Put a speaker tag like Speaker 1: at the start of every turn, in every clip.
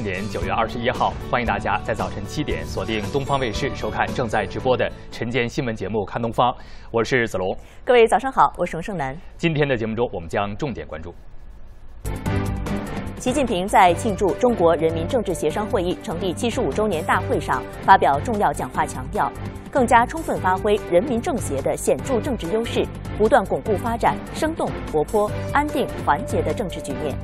Speaker 1: 四年九月二十一号，欢迎大家在早晨七点锁定东方卫视收看正在直播的晨间新闻节目《看东方》，我是子龙。
Speaker 2: 各位早上好，我是荣胜男。
Speaker 1: 今天的节目中，我们将重点关注。
Speaker 2: 习近平在庆祝中国人民政治协商会议成立七十五周年大会上发表重要讲话，强调更加充分发挥人民政协的显著政治优势，不断巩固发展生动、活泼、安定、团结的政治局面。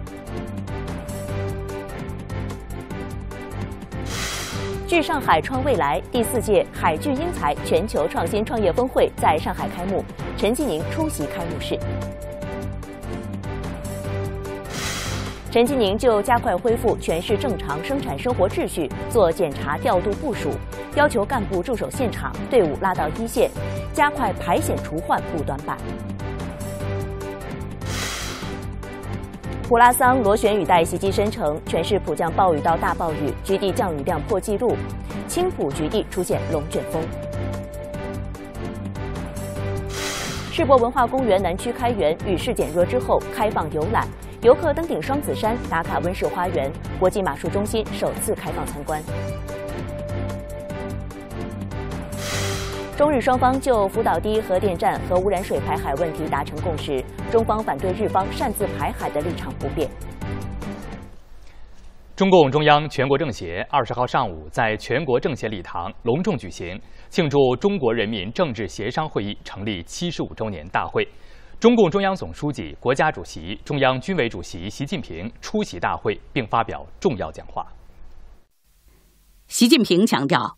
Speaker 2: 据上海创未来第四届海聚英才全球创新创业峰会在上海开幕，陈吉宁出席开幕式。陈吉宁就加快恢复全市正常生产生活秩序做检查调度部署，要求干部驻守现场，队伍拉到一线，加快排险除患不短板。普拉桑螺旋雨带袭击申城，全市普降暴雨到大暴雨，局地降雨量破纪录，青浦局地出现龙卷风。世博文化公园南区开园，雨势减弱之后开放游览。游客登顶双子山，打卡温室花园，国际马术中心首次开放参观。中日双方就福岛第一核电站核污染水排海问题达成共识，中方反对日方擅自排海的立场不变。
Speaker 1: 中共中央全国政协二十号上午在全国政协礼堂隆重举行庆祝中国人民政治协商会议成立七十五周年大会。中共中央总书记、国家主席、中央军委主席习近平出席大会并发表重要讲话。
Speaker 3: 习近平强调，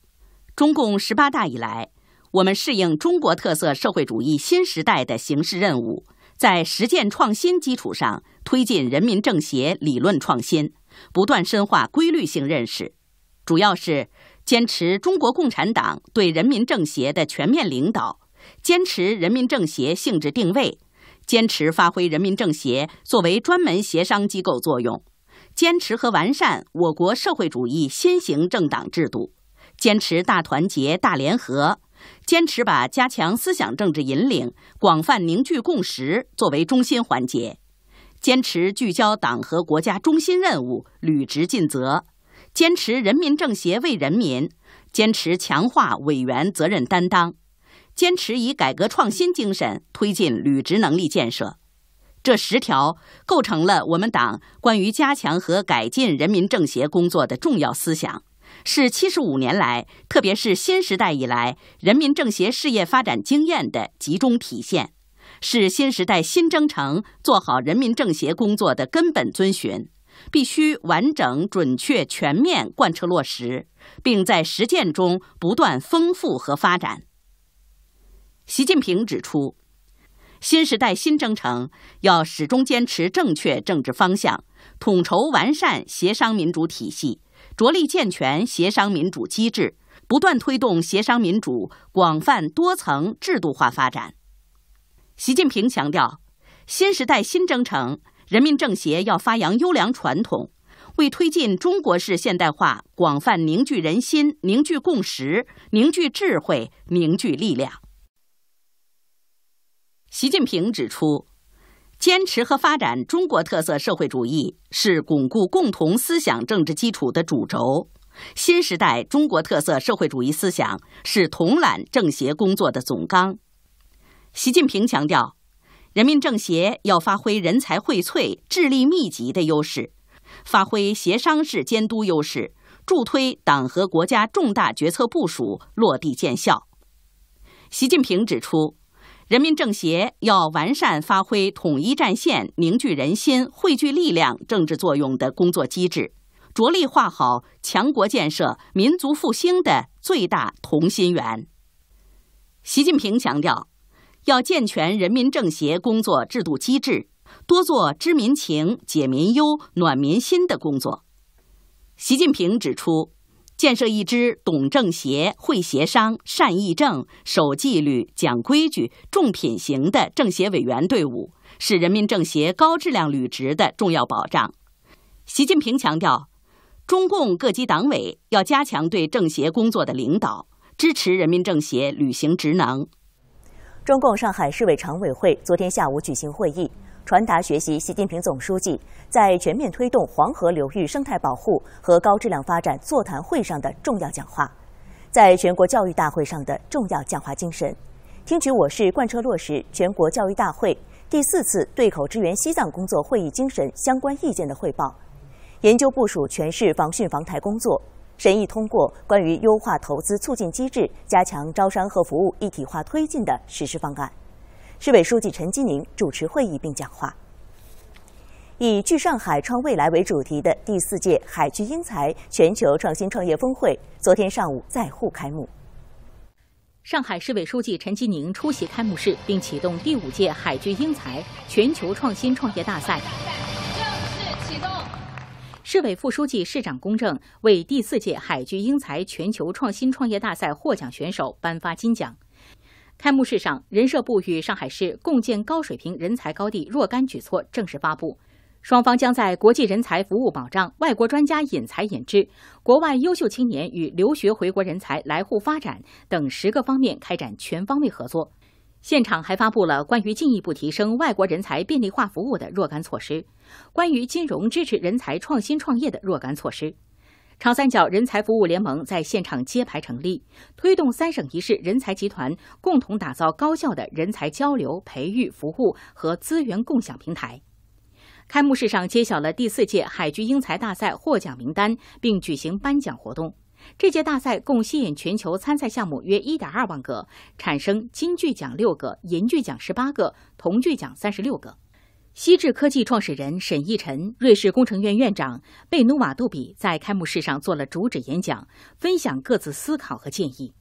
Speaker 3: 中共十八大以来，我们适应中国特色社会主义新时代的形势任务，在实践创新基础上推进人民政协理论创新，不断深化规律性认识，主要是坚持中国共产党对人民政协的全面领导，坚持人民政协性质定位。坚持发挥人民政协作为专门协商机构作用，坚持和完善我国社会主义新型政党制度，坚持大团结大联合，坚持把加强思想政治引领、广泛凝聚共识作为中心环节，坚持聚焦党和国家中心任务，履职尽责，坚持人民政协为人民，坚持强化委员责任担当。坚持以改革创新精神推进履职能力建设，这十条构成了我们党关于加强和改进人民政协工作的重要思想，是七十五年来，特别是新时代以来人民政协事业发展经验的集中体现，是新时代新征程做好人民政协工作的根本遵循，必须完整、准确、全面贯彻落实，并在实践中不断丰富和发展。习近平指出，新时代新征程要始终坚持正确政治方向，统筹完善协商民主体系，着力健全协商民主机制，不断推动协商民主广泛多层制度化发展。习近平强调，新时代新征程，人民政协要发扬优良传统，为推进中国式现代化广泛凝聚人心、凝聚共识、凝聚智慧、凝聚力量。习近平指出，坚持和发展中国特色社会主义是巩固共同思想政治基础的主轴。新时代中国特色社会主义思想是统揽政协工作的总纲。习近平强调，人民政协要发挥人才荟萃、智力密集的优势，发挥协商式监督优势，助推党和国家重大决策部署落地见效。习近平指出。人民政协要完善发挥统一战线、凝聚人心、汇聚力量政治作用的工作机制，着力画好强国建设、民族复兴的最大同心圆。习近平强调，要健全人民政协工作制度机制，多做知民情、解民忧、暖民心的工作。习近平指出。建设一支懂政协、会协商、善议政、守纪律、讲规矩、重品行的政协委员队伍，是人民政协高质量履职的重要保障。习近平强调，中共各级党委要加强对政协工作的领导，支持人民政协履行职能。
Speaker 2: 中共上海市委常委会昨天下午举行会议。传达学习习近平总书记在全面推动黄河流域生态保护和高质量发展座谈会上的重要讲话，在全国教育大会上的重要讲话精神，听取我市贯彻落实全国教育大会第四次对口支援西藏工作会议精神相关意见的汇报，研究部署全市防汛防台工作。审议通过关于优化投资促进机制、加强招商和服务一体化推进的实施方案。市委书记陈吉宁主持会议并讲话。以“聚上海创未来”为主题的第四届海聚英才全球创新创业峰会昨天上午在沪开幕。
Speaker 4: 上海市委书记陈吉宁出席开幕式，并启动第五届海聚英才全球创新创业大赛。正式启动市委副书记、市长龚正为第四届海聚英才全球创新创业大赛获奖选手颁发金奖。开幕式上，人社部与上海市共建高水平人才高地若干举措正式发布，双方将在国际人才服务保障、外国专家引才引智、国外优秀青年与留学回国人才来沪发展等十个方面开展全方位合作。现场还发布了关于进一步提升外国人才便利化服务的若干措施，关于金融支持人才创新创业的若干措施。长三角人才服务联盟在现场揭牌成立，推动三省一市人才集团共同打造高效的人才交流、培育、服务和资源共享平台。开幕式上揭晓了第四届海军英才大赛获奖名单，并举行颁奖活动。这届大赛共吸引全球参赛项目约1.2万个，产生金巨奖六个、银巨奖十八个、铜巨奖三十六个。西智科技创始人沈义晨、瑞士工程院院长贝努瓦杜比在开幕式上做了主旨演讲，分享各自思考和建议。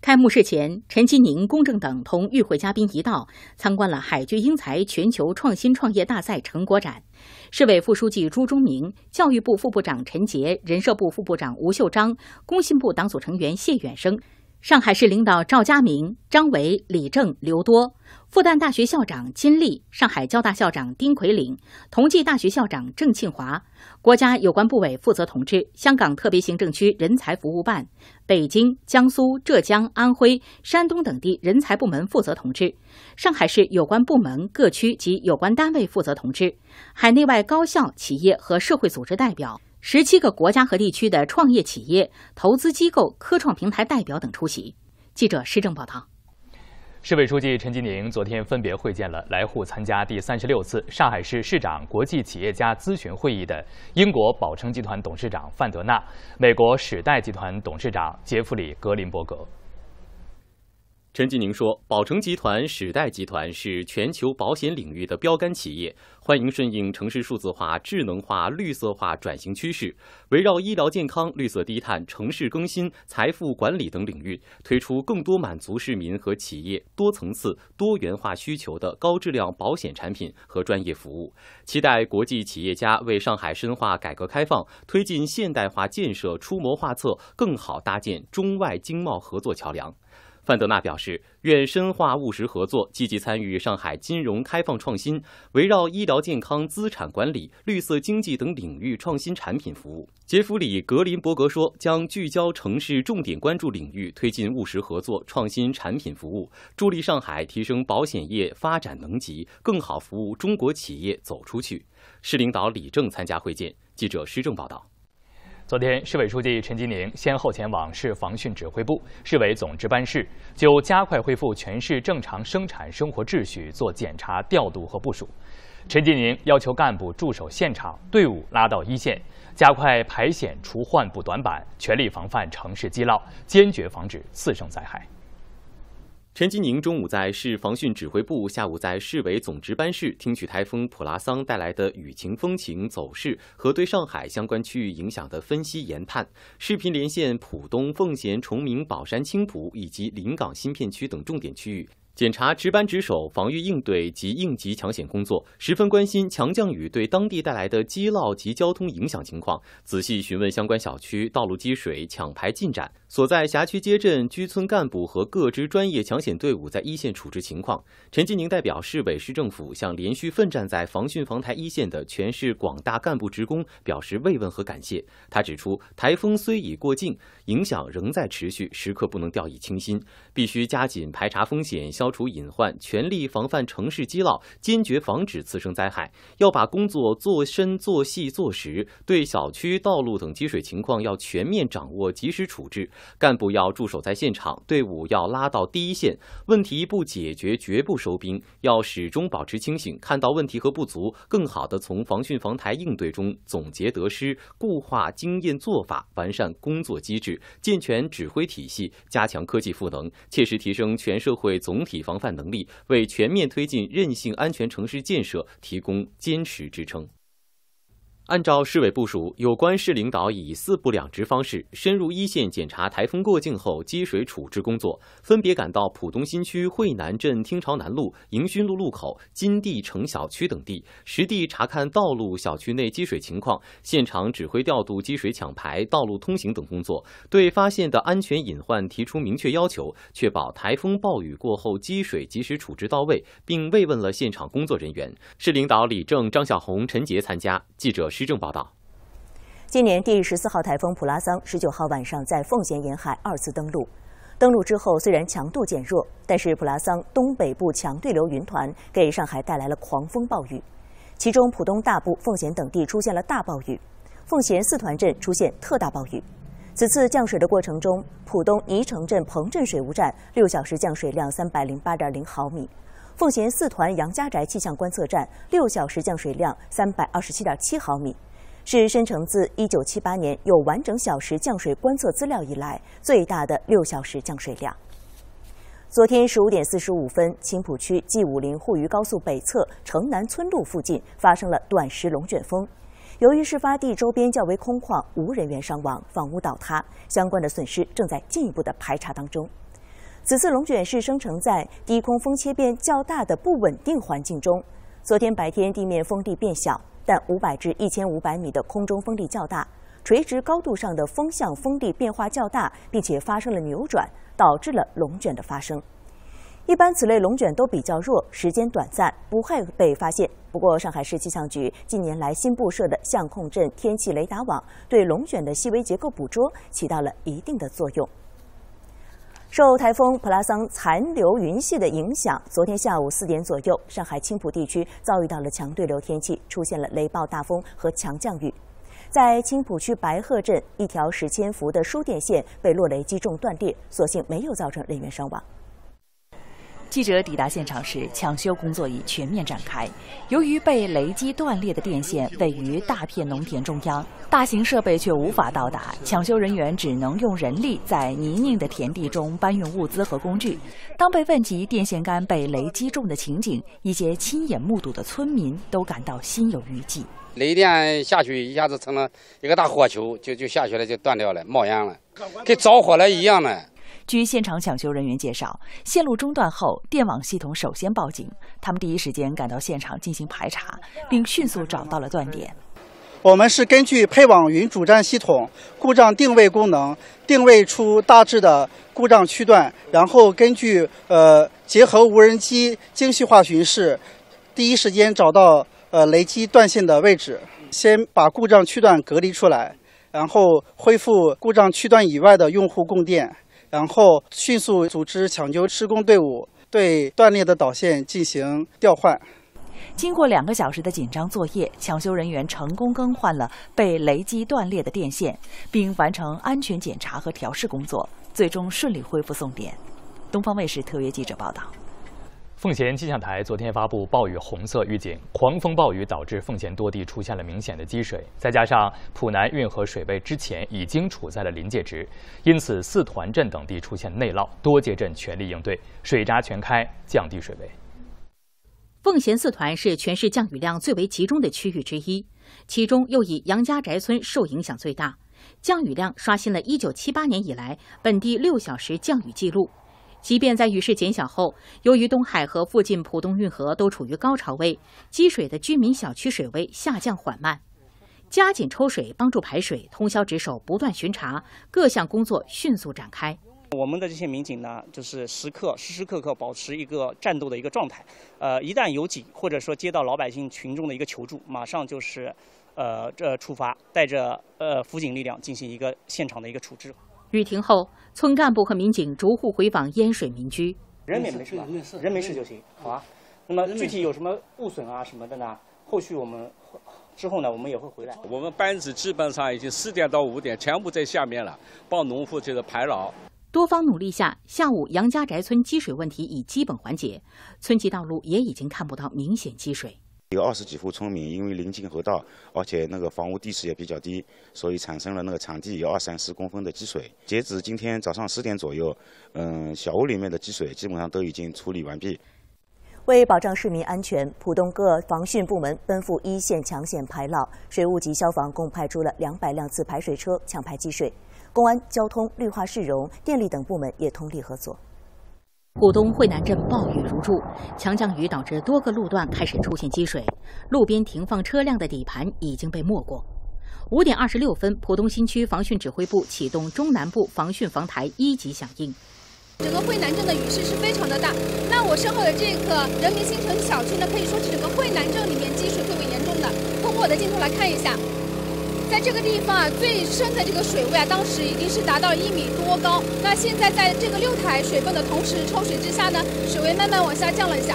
Speaker 4: 开幕式前，陈吉宁、龚正等同与会嘉宾一道参观了海军英才全球创新创业大赛成果展。市委副书记朱忠明、教育部副部长陈杰、人社部副部长吴秀章、工信部党组成员谢远生。上海市领导赵家明、张维、李正、刘多，复旦大学校长金立，上海交大校长丁奎岭，同济大学校长郑庆华，国家有关部委负责同志，香港特别行政区人才服务办，北京、江苏、浙江、安徽、山东等地人才部门负责同志，上海市有关部门、各区及有关单位负责同志，海内外高校、企业和社会组织代表。十七个国家和地区的创业企业、投资机构、科创平台代表等出席。记者施政报道。
Speaker 1: 市委书记陈吉宁昨天分别会见了来沪参加第三十六次上海市市长国际企业家咨询会议的英国宝诚集团董事长范德纳、美国史代集团董事长杰弗里·格林伯格。
Speaker 5: 陈吉宁说：“宝诚集团、时代集团是全球保险领域的标杆企业，欢迎顺应城市数字化、智能化、绿色化转型趋势，围绕医疗健康、绿色低碳、城市更新、财富管理等领域，推出更多满足市民和企业多层次、多元化需求的高质量保险产品和专业服务。期待国际企业家为上海深化改革开放、推进现代化建设出谋划策，更好搭建中外经贸合作桥梁。”范德纳表示，愿深化务实合作，积极参与上海金融开放创新，围绕医疗健康、资产管理、绿色经济等领域创新产品服务。杰弗里·格林伯格说，将聚焦城市重点关注领域，推进务实合作、创新产品服务，助力上海提升保险业发展能级，更好服务中国企业走出去。市领导李正参加会见。记者施正报道。
Speaker 1: 昨天，市委书记陈吉宁先后前往市防汛指挥部、市委总值班室，就加快恢复全市正常生产生活秩序做检查、调度和部署。陈吉宁要求干部驻守现场，队伍拉到一线，加快排险除患补短板，全力防范城市积涝，坚决防止次生灾害。
Speaker 5: 陈吉宁中午在市防汛指挥部，下午在市委总值班室听取台风普拉桑带来的雨情、风情走势和对上海相关区域影响的分析研判。视频连线浦东、奉贤、崇明、宝山、青浦以及临港新片区等重点区域。检查值班值守、防御应对及应急抢险工作，十分关心强降雨对当地带来的积涝及交通影响情况，仔细询问相关小区道路积水抢排进展，所在辖区街镇居村干部和各支专业抢险队伍在一线处置情况。陈吉宁代表市委市政府向连续奋战在防汛防台一线的全市广大干部职工表示慰问和感谢。他指出，台风虽已过境，影响仍在持续，时刻不能掉以轻心，必须加紧排查风险。消除隐患，全力防范城市积涝，坚决防止次生灾害。要把工作做深、做细、做实，对小区、道路等积水情况要全面掌握，及时处置。干部要驻守在现场，队伍要拉到第一线，问题不解决绝不收兵，要始终保持清醒，看到问题和不足，更好地从防汛防台应对中总结得失，固化经验做法，完善工作机制，健全指挥体系，加强科技赋能，切实提升全社会总体以防范能力，为全面推进韧性安全城市建设提供坚实支撑。按照市委部署，有关市领导以四部两职方式深入一线检查台风过境后积水处置工作，分别赶到浦东新区惠南镇听朝南路、迎勋路路口、金地城小区等地，实地查看道路、小区内积水情况，现场指挥调度积水抢排、道路通行等工作，对发现的安全隐患提出明确要求，确保台风暴雨过后积水及时处置到位，并慰问了现场工作人员。市领导李正、张小红、陈杰参加。记者。施政报道：
Speaker 2: 今年第十四号台风普拉桑十九号晚上在奉贤沿海二次登陆，登陆之后虽然强度减弱，但是普拉桑东北部强对流云团给上海带来了狂风暴雨，其中浦东大部、奉贤等地出现了大暴雨，奉贤四团镇出现特大暴雨。此次降水的过程中，浦东泥城镇彭镇水务站六小时降水量三百零八点零毫米。奉贤四团杨家宅气象观测站六小时降水量三百二十七点七毫米，是申城自一九七八年有完整小时降水观测资料以来最大的六小时降水量。昨天十五点四十五分，青浦区 G 五零沪渝高速北侧城南村路附近发生了短时龙卷风，由于事发地周边较为空旷，无人员伤亡，房屋倒塌，相关的损失正在进一步的排查当中。此次龙卷是生成在低空风切变较大的不稳定环境中。昨天白天地面风力变小，但五百至一千五百米的空中风力较大，垂直高度上的风向风力变化较大，并且发生了扭转，导致了龙卷的发生。一般此类龙卷都比较弱，时间短暂，不会被发现。不过，上海市气象局近年来新布设的相控阵天气雷达网，对龙卷的细微结构捕捉起到了一定的作用。受台风普拉桑残留云系的影响，昨天下午四点左右，上海青浦地区遭遇到了强对流天气，出现了雷暴大风和强降雨。在青浦区白鹤镇，一条十千伏的输电线被落雷击中断裂，所幸没有造成人员伤亡。
Speaker 3: 记者抵达现场时，抢修工作已全面展开。由于被雷击断裂的电线位于大片农田中央，大型设备却无法到达，抢修人员只能用人力在泥泞的田地中搬运物资和工具。当被问及电线杆被雷击中的情景，一些亲眼目睹的村民都感到心有余悸。
Speaker 6: 雷电下去一下子成了一个大火球，就就下去了，就断掉了，冒烟了，跟着火了一样的。
Speaker 3: 据现场抢修人员介绍，线路中断后，电网系统首先报警。他们第一时间赶到现场进行排查，并迅速找到了断点。
Speaker 7: 我们是根据配网云主站系统故障定位功能，定位出大致的故障区段，然后根据呃结合无人机精细化巡视，第一时间找到呃雷击断线的位置，先把故障区段隔离出来，然后恢复故障区段以外的用户供电。然后迅速组织抢救施工队伍，对断裂的导线进行调换。
Speaker 3: 经过两个小时的紧张作业，抢修人员成功更换了被雷击断裂的电线，并完成安全检查和调试工作，最终顺利恢复送电。东方卫视特约记者报道。
Speaker 1: 奉贤气象台昨天发布暴雨红色预警，狂风暴雨导致奉贤多地出现了明显的积水，再加上浦南运河水位之前已经处在了临界值，因此四团镇等地出现内涝，多街镇全力应对，水闸全开，降低水位。
Speaker 4: 奉贤四团是全市降雨量最为集中的区域之一，其中又以杨家宅村受影响最大，降雨量刷新了一九七八年以来本地六小时降雨记录。即便在雨势减小后，由于东海和附近浦东运河都处于高潮位，积水的居民小区水位下降缓慢。加紧抽水，帮助排水，通宵值守，不断巡查，各项工作迅速展开。
Speaker 8: 我们的这些民警呢，就是时刻时时刻刻保持一个战斗的一个状态。呃，一旦有警或者说接到老百姓群众的一个求助，马上就是，呃，这出发，带着呃辅警力量进行一个现场的一个处置。
Speaker 4: 雨停后，村干部和民警逐户回访淹水民居。
Speaker 8: 人没没事吧？人没事就行，好啊？那么具体有什么物损啊什么的呢？后续我们之后呢，我们也会回来。
Speaker 9: 我们班子基本上已经四点到五点全部在下面了，帮农户就是排涝。
Speaker 4: 多方努力下，下午杨家宅村积水问题已基本缓解，村级道路也已经看不到明显积水。
Speaker 10: 有二十几户村民因为临近河道，而且那个房屋地势也比较低，所以产生了那个场地有二三十公分的积水。截止今天早上十点左右，嗯，小屋里面的积水基本上都已经处理完毕。
Speaker 2: 为保障市民安全，浦东各防汛部门奔赴一线抢险排涝，水务及消防共派出了两百辆自排水车抢排积水，公安、交通、绿化市容、电力等部门也通力合作。
Speaker 4: 浦东惠南镇暴雨如注，强降雨导致多个路段开始出现积水，路边停放车辆的底盘已经被没过。五点二十六分，浦东新区防汛指挥部启动中南部防汛防台一级响应。
Speaker 11: 整个惠南镇的雨势是非常的大。那我身后的这个人民新城小区呢，可以说是整个惠南镇里面积水最为严重的。通过我的镜头来看一下，在这个地方啊，最深的这个水位啊，当时已经是达到一米多高。那现在在这个六台水泵的同时抽水之下呢，水位慢慢往下降了一下。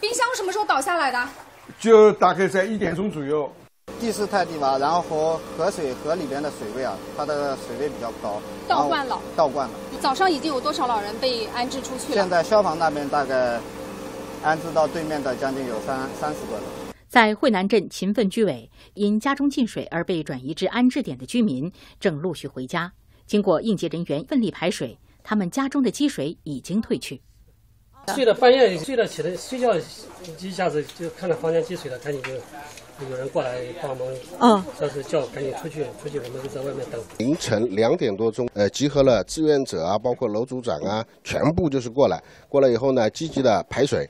Speaker 11: 冰箱什么时候倒下来的？
Speaker 12: 就大概在一点钟左右。
Speaker 13: 地势太低吧，然后河河水河里边的水位啊，它的水位比较高，
Speaker 11: 倒灌了。
Speaker 13: 倒灌了。
Speaker 11: 早上已经有多少老人被安置出去了？
Speaker 13: 现在消防那边大概安置到对面的将近有三三十个了。
Speaker 4: 在惠南镇勤奋居委，因家中进水而被转移至安置点的居民正陆续回家。经过应急人员奋力排水，他们家中的积水已经退去。
Speaker 14: 睡到半夜，睡了起来睡觉，一下子就看到房间积水了，赶紧就。有人过来帮忙，嗯，说是叫赶紧出去，出去我们就在外面等。
Speaker 15: 凌晨两点多钟，呃，集合了志愿者啊，包括楼组长啊，全部就是过来。过来以后呢，积极的排水，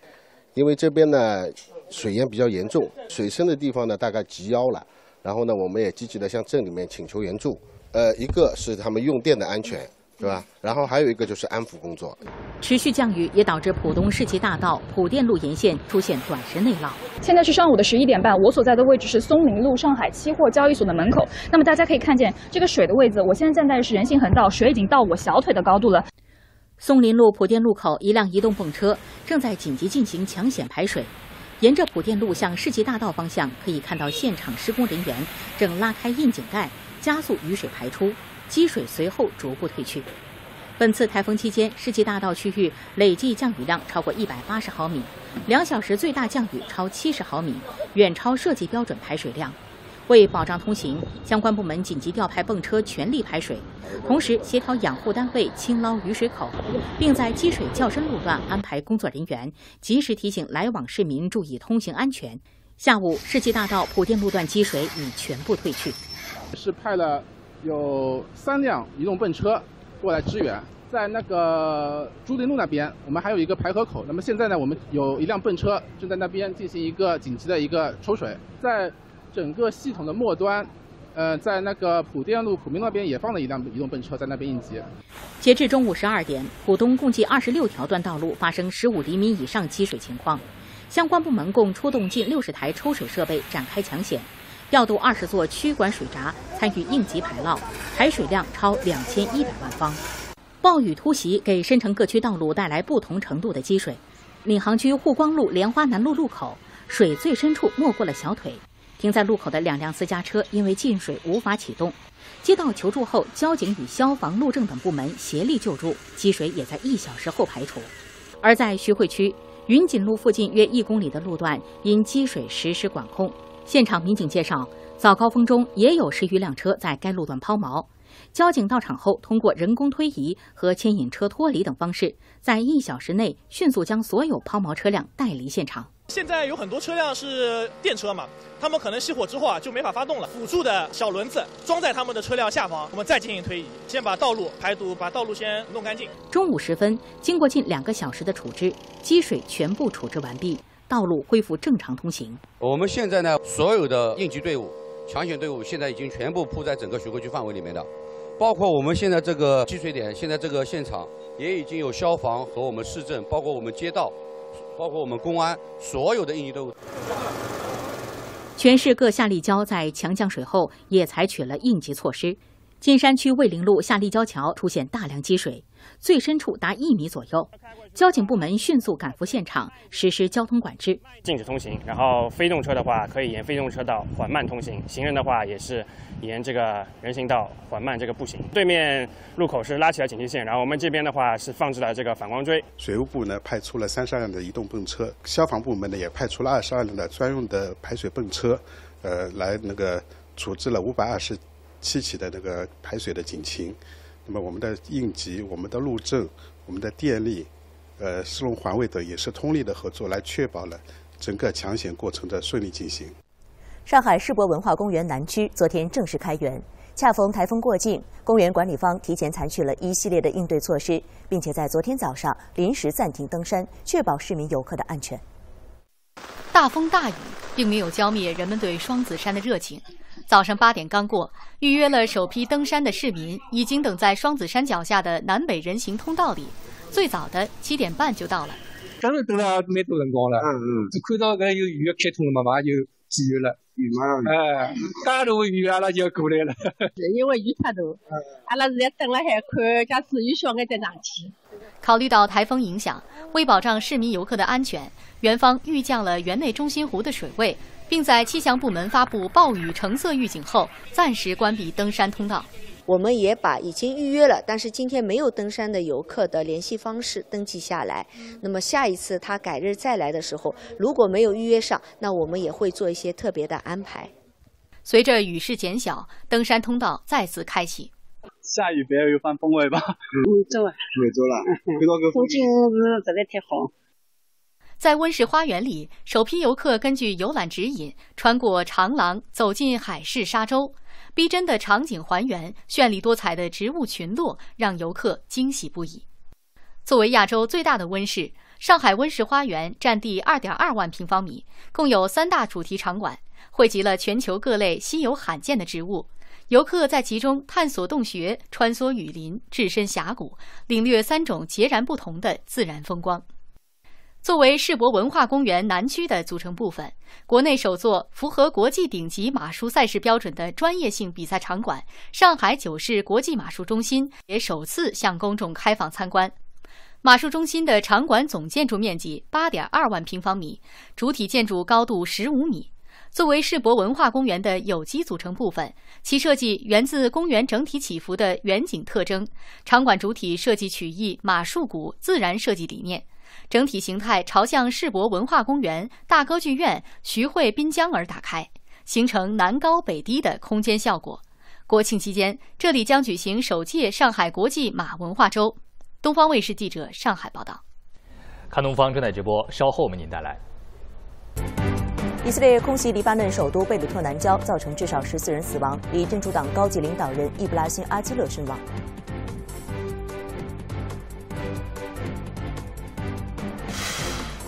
Speaker 15: 因为这边呢水淹比较严重，水深的地方呢大概及腰了。然后呢，我们也积极的向镇里面请求援助。呃，一个是他们用电的安全。对吧？然后还有一个就是安抚工作。
Speaker 4: 持续降雨也导致浦东世纪大道浦电路沿线出现短时内涝。
Speaker 16: 现在是上午的十一点半，我所在的位置是松林路上海期货交易所的门口。那么大家可以看见这个水的位置，我现在站在是人行横道，水已经到我小腿的高度了。
Speaker 4: 松林路浦电路口，一辆移动泵车正在紧急进行抢险排水。沿着浦电路向世纪大道方向，可以看到现场施工人员正拉开窨井盖，加速雨水排出。积水随后逐步退去。本次台风期间，世纪大道区域累计降雨量超过一百八十毫米，两小时最大降雨超七十毫米，远超设计标准排水量。为保障通行，相关部门紧急调派泵车全力排水，同时协调养护单位清捞雨水口，并在积水较深路段安排工作人员，及时提醒来往市民注意通行安全。下午，世纪大道普电路段积水已全部退去。
Speaker 17: 是派了。有三辆移动泵车过来支援，在那个朱林路那边，我们还有一个排河口。那么现在呢，我们有一辆泵车正在那边进行一个紧急的一个抽水。在整个系统的末端，呃，在那个浦电路浦明那边也放了一辆移动泵车在那边应急。
Speaker 4: 截至中午十二点，浦东共计二十六条段道路发生十五厘米以上积水情况，相关部门共出动近六十台抽水设备展开抢险。调度二十座区管水闸参与应急排涝，排水量超两千一百万方。暴雨突袭给申城各区道路带来不同程度的积水。闵行区沪光路莲花南路路口水最深处没过了小腿，停在路口的两辆私家车因为进水无法启动。接到求助后，交警与消防、路政等部门协力救助，积水也在一小时后排除。而在徐汇区云锦路附近约一公里的路段因积水实施管控。现场民警介绍，早高峰中也有十余辆车在该路段抛锚。交警到场后，通过人工推移和牵引车脱离等方式，在一小时内迅速将所有抛锚车辆带离现场。
Speaker 18: 现在有很多车辆是电车嘛，他们可能熄火之后啊就没法发动了，辅助的小轮子装在他们的车辆下方，我们再进行推移，先把道路排毒，把道路先弄干净。
Speaker 4: 中午时分，经过近两个小时的处置，积水全部处置完毕。道路恢复正常通行。
Speaker 19: 我们现在呢，所有的应急队伍、抢险队伍现在已经全部铺在整个徐汇区范围里面的，包括我们现在这个积水点，现在这个现场也已经有消防和我们市政，包括我们街道，包括我们公安，所有的应急队伍。
Speaker 4: 全市各下立交在强降水后也采取了应急措施。金山区卫灵路下立交桥出现大量积水，最深处达一米左右。交警部门迅速赶赴现场，实施交通管制，
Speaker 20: 禁止通行。然后非动车的话，可以沿非动车道缓慢通行；行人的话，也是沿这个人行道缓慢这个步行。对面路口是拉起了警戒线，然后我们这边的话是放置了这个反光锥。
Speaker 21: 水务部呢派出了三十二辆的移动泵车，消防部门呢也派出了二十二辆的专用的排水泵车，呃，来那个处置了五百二十。七起的那个排水的警情，那么我们的应急、我们的路政、我们的电力、呃，市容环卫等也是通力的合作，来确保了整个抢险过程的顺利进行。
Speaker 2: 上海世博文化公园南区昨天正式开园，恰逢台风过境，公园管理方提前采取了一系列的应对措施，并且在昨天早上临时暂停登山，确保市民游客的安全。
Speaker 22: 大风大雨并没有浇灭人们对双子山的热情。早上八点刚过，预约了首批登山的市民已经等在双子山脚下的南北人行通道里。最早的七点半就到了。
Speaker 15: 刚才等了蛮多辰光了，嗯嗯，就看到搿有预约开通了嘛，马上就预约了。哎，刚大雨阿拉就要过来了。
Speaker 23: 因为雨太大，阿拉现在等了还看，假使雨小，眼再上去。
Speaker 22: 考虑到台风影响，为保障市民游客的安全，园方预降了园内中心湖的水位。并在气象部门发布暴雨橙色预警后，暂时关闭登山通道。
Speaker 24: 我们也把已经预约了，但是今天没有登山的游客的联系方式登记下来。那么下一次他改日再来的时候，如果没有预约上，那我们也会做一些特别的安排。
Speaker 22: 随着雨势减小，登山通道再次开启。
Speaker 15: 下雨别有一番风味吧？
Speaker 23: 嗯，走啊，
Speaker 15: 走了。
Speaker 23: 风景是实在太好。
Speaker 22: 在温室花园里，首批游客根据游览指引，穿过长廊，走进海市沙洲，逼真的场景还原，绚丽多彩的植物群落，让游客惊喜不已。作为亚洲最大的温室，上海温室花园占地二点二万平方米，共有三大主题场馆，汇集了全球各类稀有罕见的植物。游客在其中探索洞穴，穿梭雨林，置身峡谷，领略三种截然不同的自然风光。作为世博文化公园南区的组成部分，国内首座符合国际顶级马术赛事标准的专业性比赛场馆——上海九市国际马术中心，也首次向公众开放参观。马术中心的场馆总建筑面积八点二万平方米，主体建筑高度十五米。作为世博文化公园的有机组成部分，其设计源自公园整体起伏的远景特征。场馆主体设计取意马术谷自然设计理念。整体形态朝向世博文化公园、大歌剧院、徐汇滨江而打开，形成南高北低的空间效果。国庆期间，这里将举行首届上海国际马文化周。东方卫视记者上海报道。
Speaker 1: 看东方正在直播，稍后为您带来。
Speaker 2: 以色列空袭黎巴嫩首都贝鲁特南郊，造成至少十四人死亡，以真主党高级领导人伊布拉辛·阿基勒身亡。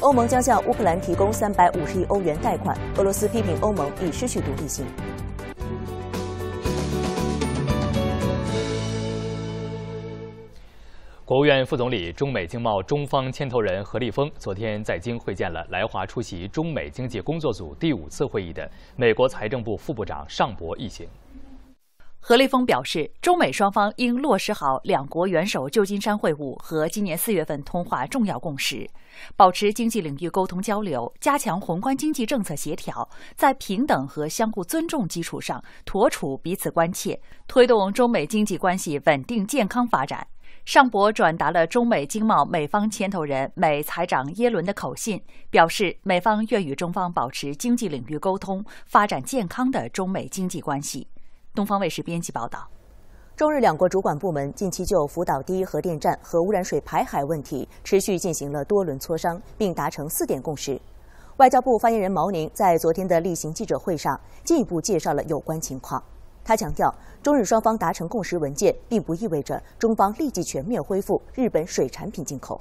Speaker 2: 欧盟将向乌克兰提供三百五十亿欧元贷款。俄罗斯批评欧盟已失去独立性。
Speaker 1: 国务院副总理、中美经贸中方牵头人何立峰昨天在京会见了来华出席中美经济工作组第五次会议的美国财政部副部长尚博一行。
Speaker 25: 何立峰表示，中美双方应落实好两国元首旧金山会晤和今年四月份通话重要共识，保持经济领域沟通交流，加强宏观经济政策协调，在平等和相互尊重基础上妥处彼此关切，推动中美经济关系稳定健康发展。尚博转达了中美经贸美方牵头人美财长耶伦的口信，表示美方愿与中方保持经济领域沟通，发展健康的中美经济关系。东方卫视编辑报道，
Speaker 2: 中日两国主管部门近期就福岛第一核电站核污染水排海问题持续进行了多轮磋商，并达成四点共识。外交部发言人毛宁在昨天的例行记者会上进一步介绍了有关情况。他强调，中日双方达成共识文件，并不意味着中方立即全面恢复日本水产品进口。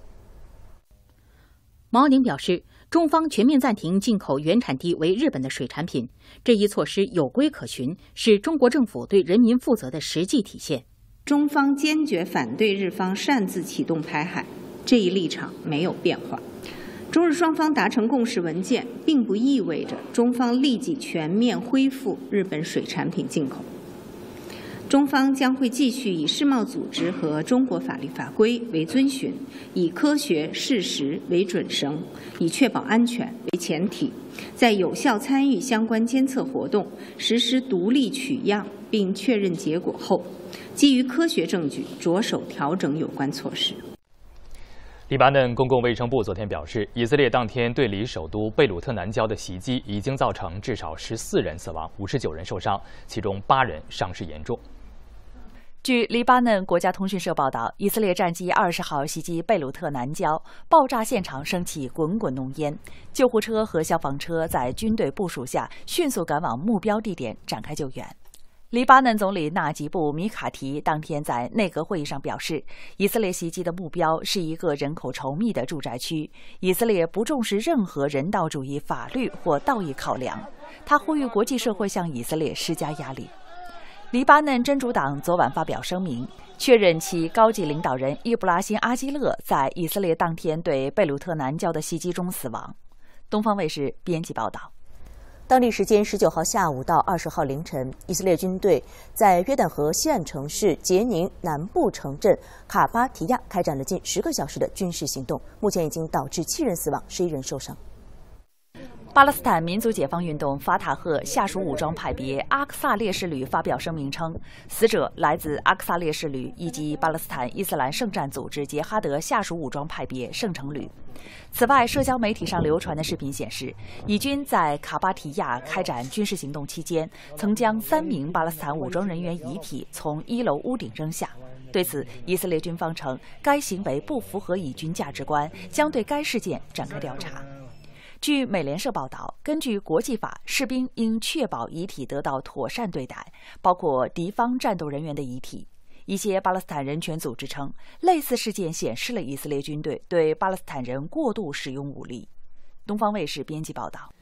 Speaker 4: 毛宁表示。中方全面暂停进口原产地为日本的水产品，这一措施有规可循，是中国政府对人民负责的实际体现。
Speaker 26: 中方坚决反对日方擅自启动排海，这一立场没有变化。中日双方达成共识文件，并不意味着中方立即全面恢复日本水产品进口。中方将会继续以世贸组织和中国法律法规为遵循，以科学事实为准绳，以确保安全为前提，在有效参与相关监测活动、实施独立取样并确认结果后，基于科学证据着手调整有关措施。
Speaker 1: 黎巴嫩公共卫生部昨天表示，以色列当天对离首都贝鲁特南郊的袭击已经造成至少十四人死亡、五十九人受伤，其中八人伤势严重。
Speaker 25: 据黎巴嫩国家通讯社报道，以色列战机二十号袭击贝鲁特南郊，爆炸现场升起滚滚浓烟，救护车和消防车在军队部署下迅速赶往目标地点展开救援。黎巴嫩总理纳吉布·米卡提当天在内阁会议上表示，以色列袭击的目标是一个人口稠密的住宅区。以色列不重视任何人道主义法律或道义考量。他呼吁国际社会向以色列施加压力。黎巴嫩真主党昨晚发表声明，确认其高级领导人伊布拉辛·阿基勒在以色列当天对贝鲁特南郊的袭击中死亡。东方卫视编辑报道。
Speaker 2: 当地时间十九号下午到二十号凌晨，以色列军队在约旦河西岸城市杰宁南部城镇卡巴提亚开展了近十个小时的军事行动，目前已经导致七人死亡，十一人受伤。
Speaker 25: 巴勒斯坦民族解放运动法塔赫下属武装派别阿克萨烈士旅发表声明称，死者来自阿克萨烈士旅以及巴勒斯坦伊斯兰圣战组织杰哈德下属武装派别圣城旅。此外，社交媒体上流传的视频显示，以军在卡巴提亚开展军事行动期间，曾将三名巴勒斯坦武装人员遗体从一楼屋顶扔下。对此，以色列军方称该行为不符合以军价值观，将对该事件展开调查。据美联社报道，根据国际法，士兵应确保遗体得到妥善对待，包括敌方战斗人员的遗体。一些巴勒斯坦人权组织称，类似事件显示了以色列军队对巴勒斯坦人过度使用武力。东方卫视编辑报道。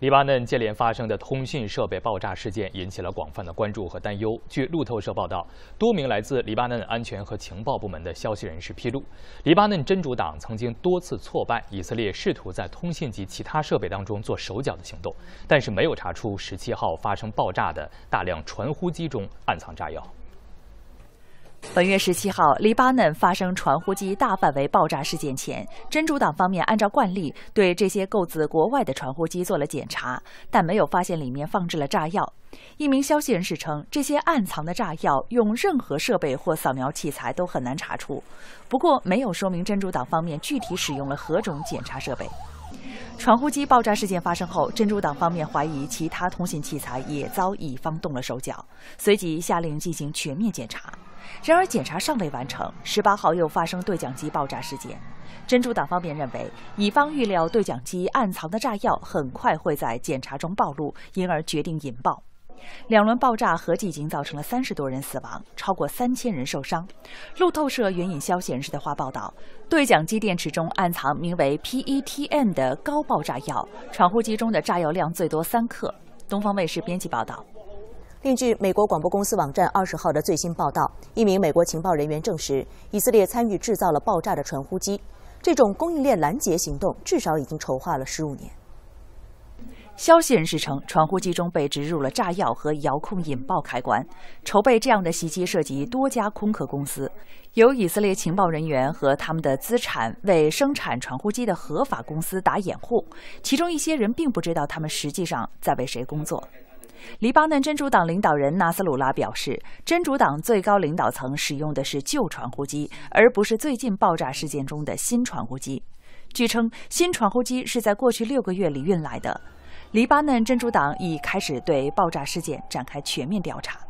Speaker 1: 黎巴嫩接连发生的通讯设备爆炸事件引起了广泛的关注和担忧。据路透社报道，多名来自黎巴嫩安全和情报部门的消息人士披露，黎巴嫩真主党曾经多次挫败以色列试图在通信及其他设备当中做手脚的行动，但是没有查出十七号发生爆炸的大量传呼机中暗藏炸药。
Speaker 25: 本月十七号，黎巴嫩发生传呼机大范围爆炸事件前，真主党方面按照惯例对这些购自国外的传呼机做了检查，但没有发现里面放置了炸药。一名消息人士称，这些暗藏的炸药用任何设备或扫描器材都很难查出，不过没有说明真主党方面具体使用了何种检查设备。传呼机爆炸事件发生后，真主党方面怀疑其他通信器材也遭乙方动了手脚，随即下令进行全面检查。然而，检查尚未完成。十八号又发生对讲机爆炸事件，真主党方面认为，乙方预料对讲机暗藏的炸药很快会在检查中暴露，因而决定引爆。两轮爆炸合计已经造成了三十多人死亡，超过三千人受伤。路透社援引消息人士的话报道，对讲机电池中暗藏名为 PETN 的高爆炸药，传呼机中的炸药量最多三克。东方卫视编辑报道。
Speaker 2: 另据美国广播公司网站二十号的最新报道，一名美国情报人员证实，以色列参与制造了爆炸的传呼机。这种供应链拦截行动至少已经筹划了十五年。
Speaker 25: 消息人士称，传呼机中被植入了炸药和遥控引爆开关。筹备这样的袭击涉及多家空壳公司，由以色列情报人员和他们的资产为生产传呼机的合法公司打掩护，其中一些人并不知道他们实际上在为谁工作。黎巴嫩真主党领导人纳斯鲁拉表示，真主党最高领导层使用的是旧传呼机，而不是最近爆炸事件中的新传呼机。据称，新传呼机是在过去六个月里运来的。黎巴嫩真主党已开始对爆炸事件展开全面调查。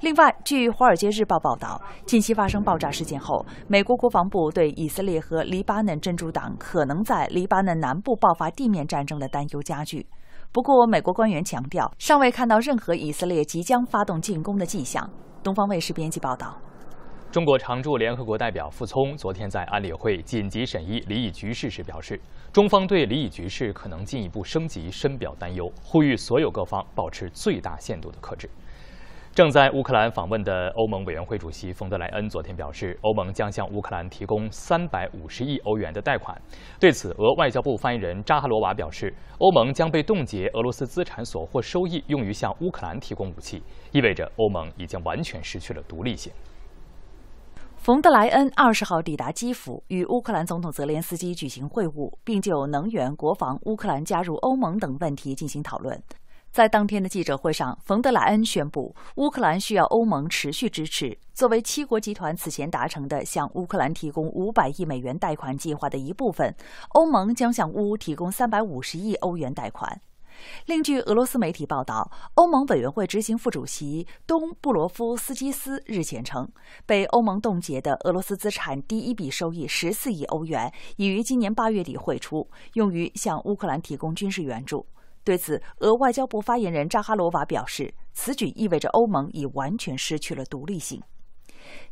Speaker 25: 另外，据《华尔街日报》报道，近期发生爆炸事件后，美国国防部对以色列和黎巴嫩真主党可能在黎巴嫩南部爆发地面战争的担忧加剧。不过，美国官员强调，尚未看到任何以色列即将发动进攻的迹象。东方卫视编辑报道。
Speaker 1: 中国常驻联合国代表傅聪昨天在安理会紧急审议离异局势时表示，中方对离异局势可能进一步升级深表担忧，呼吁所有各方保持最大限度的克制。正在乌克兰访问的欧盟委员会主席冯德莱恩昨天表示，欧盟将向乌克兰提供三百五十亿欧元的贷款。对此，俄外交部发言人扎哈罗娃表示，欧盟将被冻结俄罗斯资产所获收益用于向乌克兰提供武器，意味着欧盟已经完全失去了独立性。
Speaker 25: 冯德莱恩二十号抵达基辅，与乌克兰总统泽连斯基举行会晤，并就能源、国防、乌克兰加入欧盟等问题进行讨论。在当天的记者会上，冯德莱恩宣布，乌克兰需要欧盟持续支持。作为七国集团此前达成的向乌克兰提供五百亿美元贷款计划的一部分，欧盟将向乌提供三百五十亿欧元贷款。另据俄罗斯媒体报道，欧盟委员会执行副主席东布罗夫斯基斯日前称，被欧盟冻结的俄罗斯资产第一笔收益十四亿欧元已于今年八月底汇出，用于向乌克兰提供军事援助。对此，俄外交部发言人扎哈罗娃表示，此举意味着欧盟已完全失去了独立性。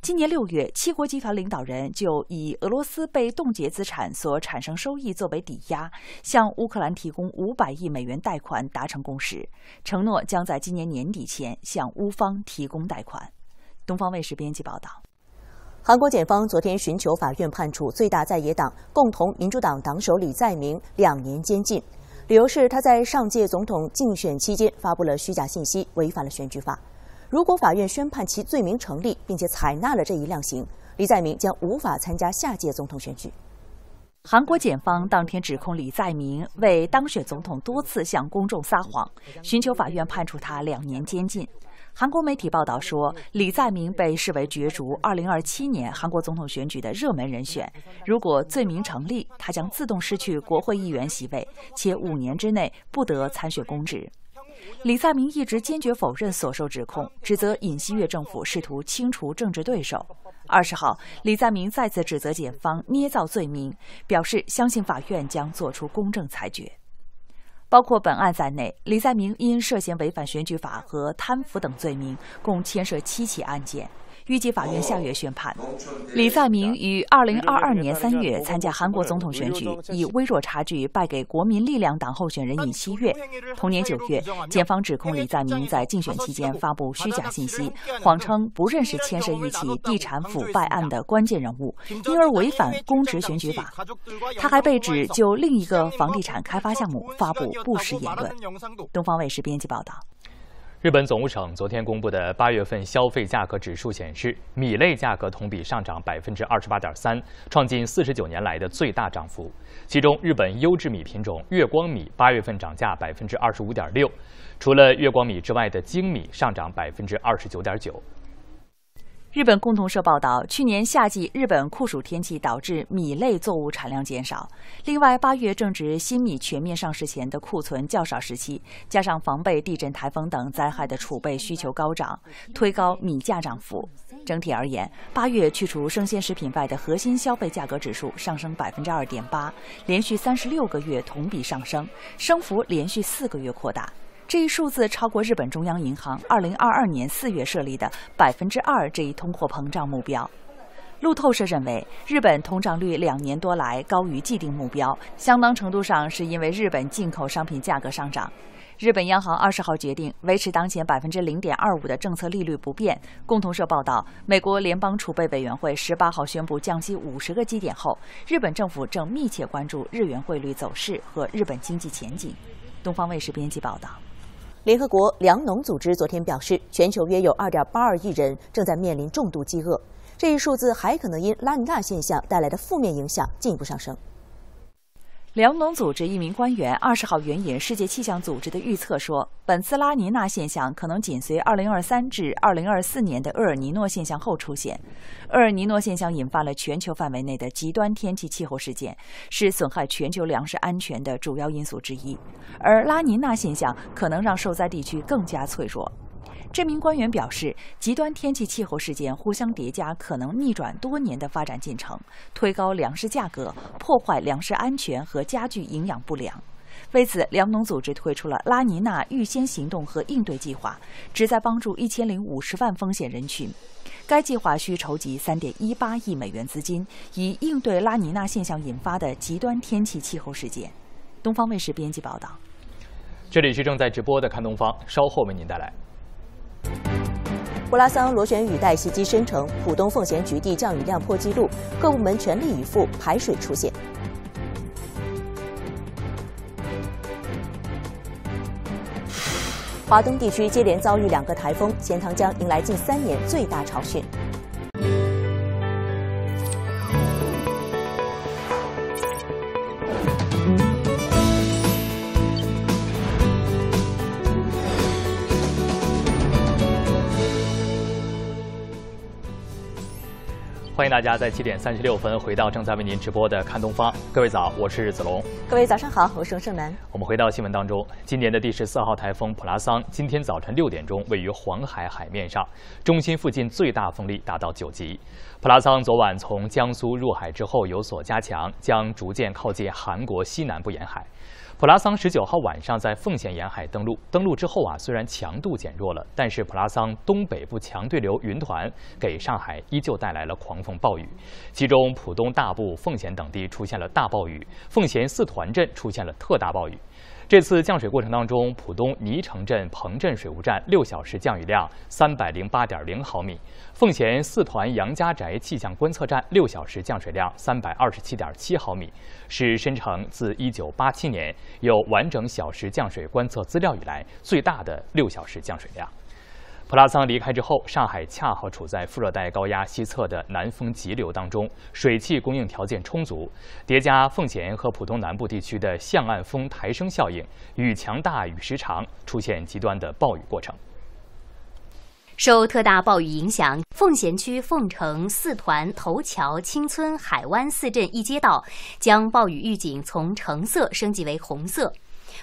Speaker 25: 今年六月，七国集团领导人就以俄罗斯被冻结资产所产生收益作为抵押，向乌克兰提供五百亿美元贷款达成共识，承诺将在今年年底前向乌方提供贷款。东方卫视编辑报道。
Speaker 2: 韩国检方昨天寻求法院判处最大在野党共同民主党党首李在明两年监禁。理由是他在上届总统竞选期间发布了虚假信息，违反了选举法。如果法院宣判其罪名成立，并且采纳了这一量刑，李在明将无法参加下届总统选举。
Speaker 25: 韩国检方当天指控李在明为当选总统多次向公众撒谎，寻求法院判处他两年监禁。韩国媒体报道说，李在明被视为角逐2027年韩国总统选举的热门人选。如果罪名成立，他将自动失去国会议员席位，且五年之内不得参选公职。李在明一直坚决否认所受指控，指责尹锡悦政府试图清除政治对手。二十号，李在明再次指责检方捏造罪名，表示相信法院将作出公正裁决。包括本案在内，李在明因涉嫌违反选举法和贪腐等罪名，共牵涉七起案件。预计法院下月宣判。李在明于二零二二年三月参加韩国总统选举，以微弱差距败给国民力量党候选人尹锡悦。同年九月，检方指控李在明在竞选期间发布虚假信息，谎称不认识牵涉一起地产腐败案的关键人物，因而违反公职选举法。他还被指就另一个房地产开发项目发布不实言论。东方卫视编辑报道。
Speaker 1: 日本总务省昨天公布的八月份消费价格指数显示，米类价格同比上涨百分之二十八点三，创近四十九年来的最大涨幅。其中，日本优质米品种月光米八月份涨价百分之二十五点六，除了月光米之外的精米上涨百分之二十九点九。
Speaker 25: 日本共同社报道，去年夏季日本酷暑天气导致米类作物产量减少。另外，八月正值新米全面上市前的库存较少时期，加上防备地震、台风等灾害的储备需求高涨，推高米价涨幅。整体而言，八月去除生鲜食品外的核心消费价格指数上升百分之二点八，连续三十六个月同比上升，升幅连续四个月扩大。这一数字超过日本中央银行二零二二年四月设立的百分之二这一通货膨胀目标。路透社认为，日本通胀率两年多来高于既定目标，相当程度上是因为日本进口商品价格上涨。日本央行二十号决定维持当前百分之零点二五的政策利率不变。共同社报道，美国联邦储备委员会十八号宣布降息五十个基点后，日本政府正密切关注日元汇率走势和日本经济前景。东方卫视编辑报道。
Speaker 2: 联合国粮农组织昨天表示，全球约有2.82亿人正在面临重度饥饿，这一数字还可能因拉尼娜现象带来的负面影响进一步上升。
Speaker 25: 粮农组织一名官员二十号援引世界气象组织的预测说，本次拉尼娜现象可能紧随2023至2024年的厄尔尼诺现象后出现。厄尔尼诺现象引发了全球范围内的极端天气气候事件，是损害全球粮食安全的主要因素之一。而拉尼娜现象可能让受灾地区更加脆弱。这名官员表示，极端天气气候事件互相叠加，可能逆转多年的发展进程，推高粮食价格，破坏粮食安全和加剧营养不良。为此，粮农组织推出了拉尼娜预先行动和应对计划，旨在帮助一千零五十万风险人群。该计划需筹集三点一八亿美元资金，以应对拉尼娜现象引发的极端天气气候事件。东方卫视编辑报道。
Speaker 1: 这里是正在直播的看东方，稍后为您带来。
Speaker 2: 布拉桑螺旋雨带袭击申城，浦东奉贤局地降雨量破纪录，各部门全力以赴排水出现。华东地区接连遭遇两个台风，钱塘江迎来近三年最大潮汛。
Speaker 1: 欢迎大家在七点三十六分回到正在为您直播的《看东方》。各位早，我是子龙。
Speaker 2: 各位早上好，我是盛胜男。
Speaker 1: 我们回到新闻当中，今年的第十四号台风普拉桑今天早晨六点钟位于黄海海面上，中心附近最大风力达到九级。普拉桑昨晚从江苏入海之后有所加强，将逐渐靠近韩国西南部沿海。普拉桑十九号晚上在奉贤沿海登陆，登陆之后啊，虽然强度减弱了，但是普拉桑东北部强对流云团给上海依旧带来了狂风暴雨，其中浦东大部、奉贤等地出现了大暴雨，奉贤四团镇出现了特大暴雨。这次降水过程当中，浦东泥城镇彭镇水务站六小时降雨量三百零八点零毫米，奉贤四团杨家宅气象观测站六小时降水量三百二十七点七毫米，是申城自一九八七年有完整小时降水观测资料以来最大的六小时降水量。普拉桑离开之后，上海恰好处在副热带高压西侧的南风急流当中，水汽供应条件充足，叠加奉贤和浦东南部地区的向岸风抬升效应，雨强大雨时长，出现极端的暴雨过程。
Speaker 27: 受特大暴雨影响，奉贤区凤城、四团、头桥、青村、海湾四镇一街道将暴雨预警从橙色升级为红色。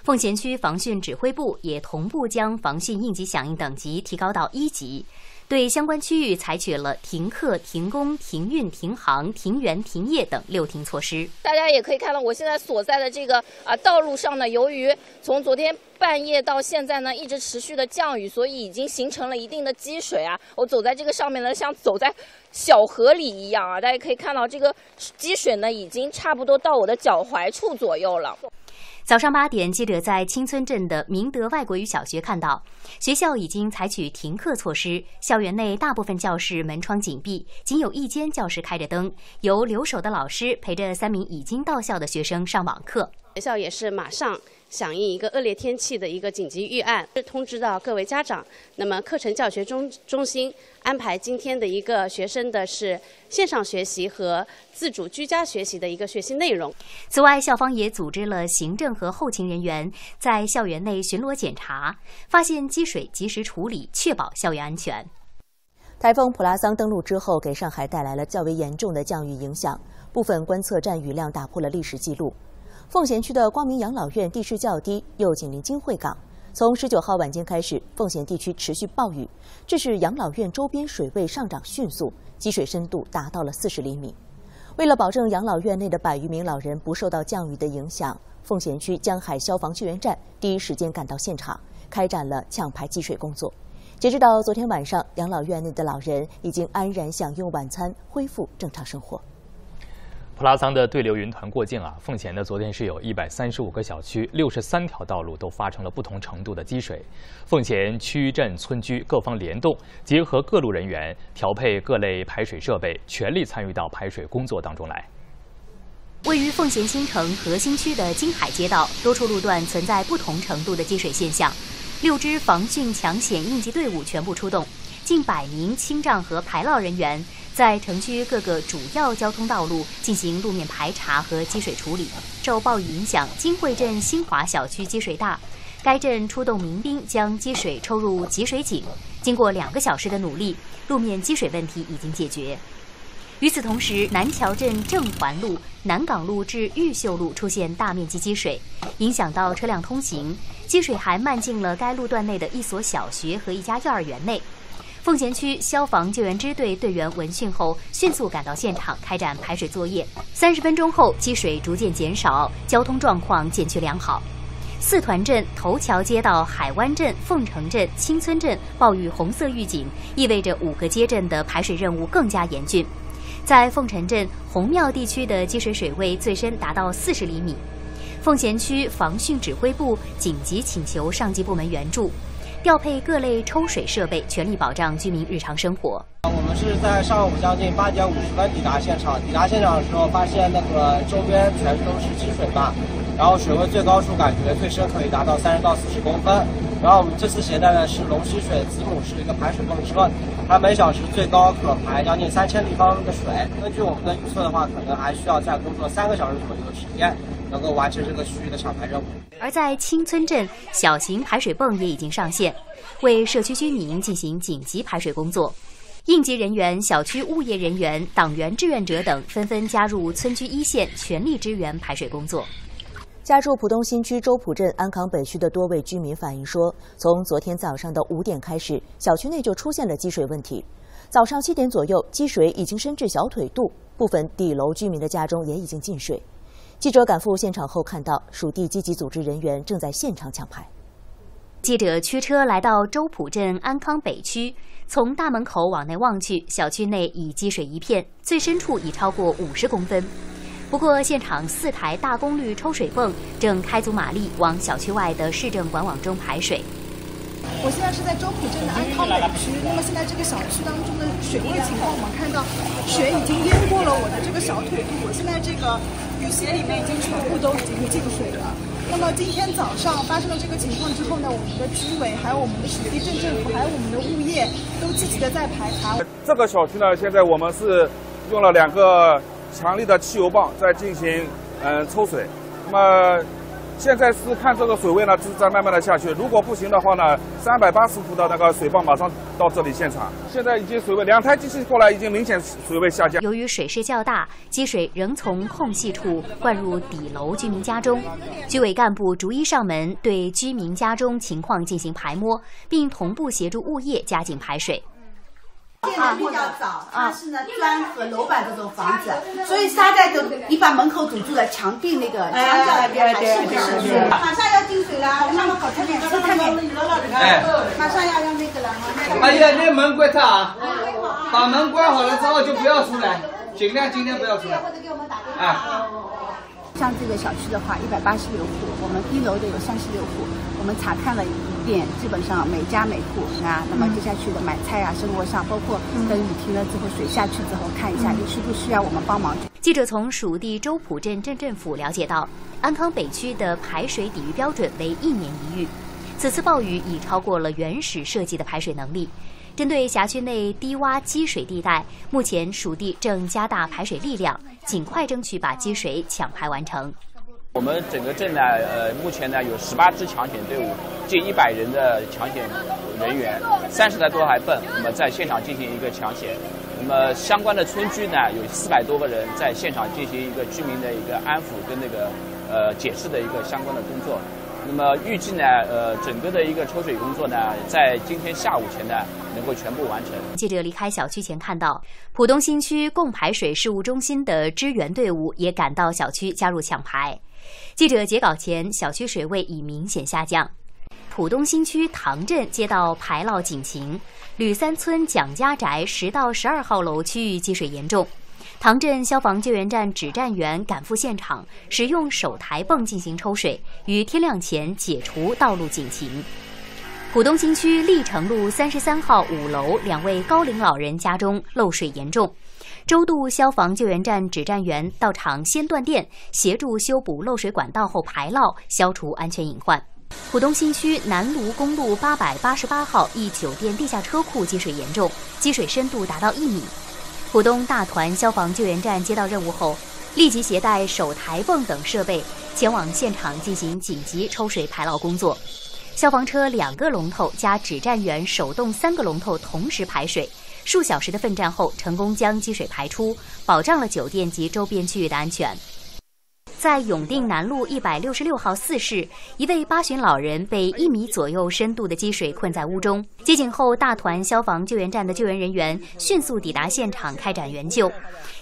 Speaker 27: 奉贤区防汛指挥部也同步将防汛应急响应等级提高到一级，对相关区域采取了停课、停工、停运、停航、停园、停业等六停措施。
Speaker 28: 大家也可以看到，我现在所在的这个啊道路上呢，由于从昨天半夜到现在呢，一直持续的降雨，所以已经形成了一定的积水啊。我走在这个上面呢，像走在小河里一样啊。大家可以看到，这个积水呢，已经差不多到我的脚踝处左右了。
Speaker 27: 早上八点，记者在青村镇的明德外国语小学看到，学校已经采取停课措施，校园内大部分教室门窗紧闭，仅有一间教室开着灯，由留守的老师陪着三名已经到校的学生上网课。
Speaker 29: 学校也是马上。响应一个恶劣天气的一个紧急预案，通知到各位家长。那么课程教学中中心安排今天的一个学生的是线上学习和自主居家学习的一个学习内容。
Speaker 27: 此外，校方也组织了行政和后勤人员在校园内巡逻检查，发现积水及时处理，确保校园安全。
Speaker 2: 台风普拉桑登陆之后，给上海带来了较为严重的降雨影响，部分观测站雨量打破了历史记录。奉贤区的光明养老院地势较低，又紧邻金汇港。从十九号晚间开始，奉贤地区持续暴雨，致使养老院周边水位上涨迅速，积水深度达到了四十厘米。为了保证养老院内的百余名老人不受到降雨的影响，奉贤区江海消防救援站第一时间赶到现场，开展了抢排积水工作。截止到昨天晚上，养老院内的老人已经安然享用晚餐，恢复正常生活。
Speaker 1: 普拉桑的对流云团过境啊，奉贤呢昨天是有一百三十五个小区、六十三条道路都发生了不同程度的积水。奉贤区镇村居各方联动，结合各路人员，调配各类排水设备，全力参与到排水工作当中来。
Speaker 27: 位于奉贤新城核心区的金海街道，多处路段存在不同程度的积水现象，六支防汛抢险应急队伍全部出动，近百名清障和排涝人员。在城区各个主要交通道路进行路面排查和积水处理。受暴雨影响，金汇镇新华小区积水大，该镇出动民兵将积水抽入集水井。经过两个小时的努力，路面积水问题已经解决。与此同时，南桥镇正环路、南港路至玉秀路出现大面积积水，影响到车辆通行，积水还漫进了该路段内的一所小学和一家幼儿园内。奉贤区消防救援支队队员闻讯后，迅速赶到现场开展排水作业。三十分钟后，积水逐渐减少，交通状况渐趋良好。四团镇、头桥街道、海湾镇、凤城镇、青村镇暴雨红色预警，意味着五个街镇的排水任务更加严峻。在凤城镇红庙地区的积水水位最深达到四十厘米，奉贤区防汛指挥部紧急请求上级部门援助。调配各类抽水设备，全力保障居民日常生活。
Speaker 30: 我们是在上午将近八点五十分抵达现场，抵达现场的时候发现那个周边全都是积水嘛，然后水位最高处感觉最深可以达到三十到四十公分。然后我们这次携带的是龙溪水子母式一个排水泵车，它每小时最高可排将近三千立方的水。根据我们的预测的话，可能还需要再工作三个小时左右的时间。能够完成这个区域的上排任务。
Speaker 27: 而在青村镇，小型排水泵也已经上线，为社区居民进行紧急排水工作。应急人员、小区物业人员、党员志愿者等纷纷加入村居一线，全力支援排水工作。
Speaker 2: 家住浦东新区周浦镇安康北区的多位居民反映说，从昨天早上的五点开始，小区内就出现了积水问题。早上七点左右，积水已经深至小腿肚，部分底楼居民的家中也已经进水。记者赶赴现场后，看到属地积极组织人员正在现场抢排。
Speaker 27: 记者驱车来到周浦镇安康北区，从大门口往内望去，小区内已积水一片，最深处已超过五十公分。不过，现场四台大功率抽水泵正开足马力往小区外的市政管网中排水。
Speaker 31: 我现在是在周浦镇的安康北区，那么现在这个小区当中的水位情况，我们看到水已经淹过了我的这个小腿肚，我现在这个雨鞋里面已经全部都已经进水了。那么今天早上发生了这个情况之后呢，我们的居委、还有我们的水地镇政府、还有我们的物业都积极的在排查。
Speaker 32: 这个小区呢，现在我们是用了两个强力的汽油泵在进行嗯抽水，那么。现在是看这个水位呢，是在慢慢的下去。如果不行的话呢，三百八十伏的那个水泵马上到这里现场。现在已经水位，两台机器过来已经明显水位下降。
Speaker 27: 由于水势较大，积水仍从空隙处 灌入底楼居民家中。居委干部逐一上门，对居民家中情况进行排摸，并同步协助物业加紧排水。
Speaker 33: 建的比较早，它是呢砖和楼板这种房子，所以沙袋都你把门口堵住了，墙壁那个墙角那边还是不是？马上要进水了，那么好看点，好看点。哎，马上要要那个了。哎呀，
Speaker 34: 那门关上啊！把门关好了之后就不要出来，尽量今天不要出来。啊。
Speaker 33: 像这个小区的话，一百八十六户，我们一楼的有三十六户，我们查看了一遍，基本上每家每户啊，那么接下去的买菜啊，生活上，包括等雨停了之后，水下去之后，看一下你需不需要我们帮忙。
Speaker 27: 记者从属地周浦镇镇政府了解到，安康北区的排水抵御标准为一年一遇，此次暴雨已超过了原始设计的排水能力。针对辖区内低洼积水地带，目前属地正加大排水力量，尽快争取把积水抢排完成。
Speaker 35: 我们整个镇呢，呃，目前呢有十八支抢险队伍，近一百人的抢险人员，三十台多台泵，那么在现场进行一个抢险。那么相关的村居呢，有四百多个人在现场进行一个居民的一个安抚跟那个呃解释的一个相关的工作。那么预计呢，呃，整个的一个抽水工作呢，在今天下午前呢，能够全部完成。
Speaker 27: 记者离开小区前看到，浦东新区供排水事务中心的支援队伍也赶到小区加入抢排。记者截稿前，小区水位已明显下降。浦东新区唐镇街道排涝警情，吕三村蒋家宅十到十二号楼区域积水严重。唐镇消防救援站指战员赶赴现场，使用手抬泵进行抽水，于天亮前解除道路警情。浦东新区历城路三十三号五楼两位高龄老人家中漏水严重，周渡消防救援站指战员到场先断电，协助修补漏水管道后排涝，消除安全隐患。浦东新区南芦公路八百八十八号一酒店地下车库积水严重，积水深度达到一米。浦东大团消防救援站接到任务后，立即携带手抬泵等设备前往现场进行紧急抽水排涝工作。消防车两个龙头加指战员手动三个龙头同时排水，数小时的奋战后，成功将积水排出，保障了酒店及周边区域的安全。在永定南路一百六十六号四室，一位八旬老人被一米左右深度的积水困在屋中。接警后，大团消防救援站的救援人员迅速抵达现场开展援救，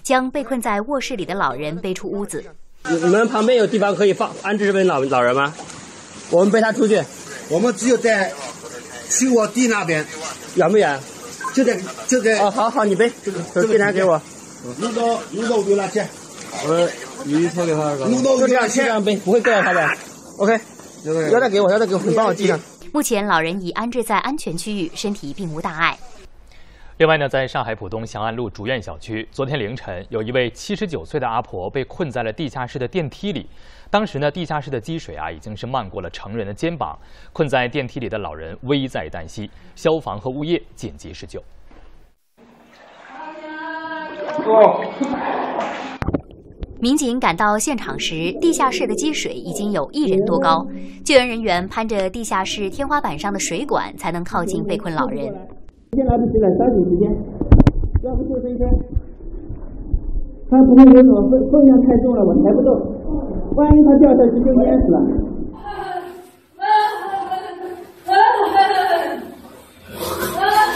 Speaker 27: 将被困在卧室里的老人背出屋子。
Speaker 36: 你们旁边有地方可以放安置这位老老人吗？我们背他出去。
Speaker 37: 我们只有在去我弟那边，
Speaker 36: 远不远？
Speaker 37: 就在就在。
Speaker 36: 哦，好好，你背这个这个给我。
Speaker 37: 你到你到我就拿钱。
Speaker 36: 我。你抽给他，就这样，这样背，不会盖到他的。OK，腰带给我，腰带给我，你帮我系上。
Speaker 38: 目前老人已安置在安全区域，身体并无大碍。
Speaker 1: 另外呢，在上海浦东翔安路竹苑小区，昨天凌晨，有一位七十九岁的阿婆被困在了地下室的电梯里。当时呢，地下室的积水啊，已经是漫过了成人的肩膀。困在电梯里的老人危在旦夕，消防和物业紧急施救。
Speaker 38: 民警赶到现场时，地下室的积水已经有一人多高，救援人员攀着地下室天花板上的水管，才能靠近被困老人。
Speaker 39: 先来不及了，抓紧时间，要不救生圈。他不会游泳，分重量太重了，我抬不动。万一他掉下去就淹死了。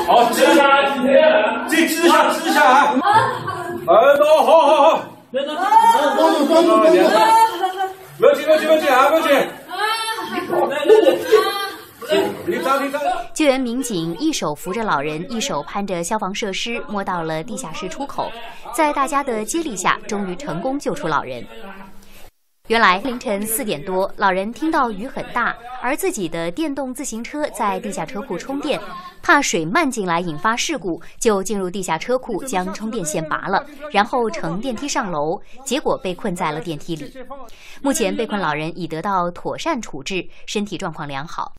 Speaker 32: 好，支下，这支下，支下啊！耳朵，好好好。别动，装住，装住，别急，别急，别急啊，别急。来来来。
Speaker 38: 救援民警一手扶着老人，一手攀着消防设施，摸到了地下室出口。在大家的接力下，终于成功救出老人。原来凌晨四点多，老人听到雨很大，而自己的电动自行车在地下车库充电，怕水漫进来引发事故，就进入地下车库将充电线拔了，然后乘电梯上楼，结果被困在了电梯里。目前被困老人已得到妥善处置，身体状况良好。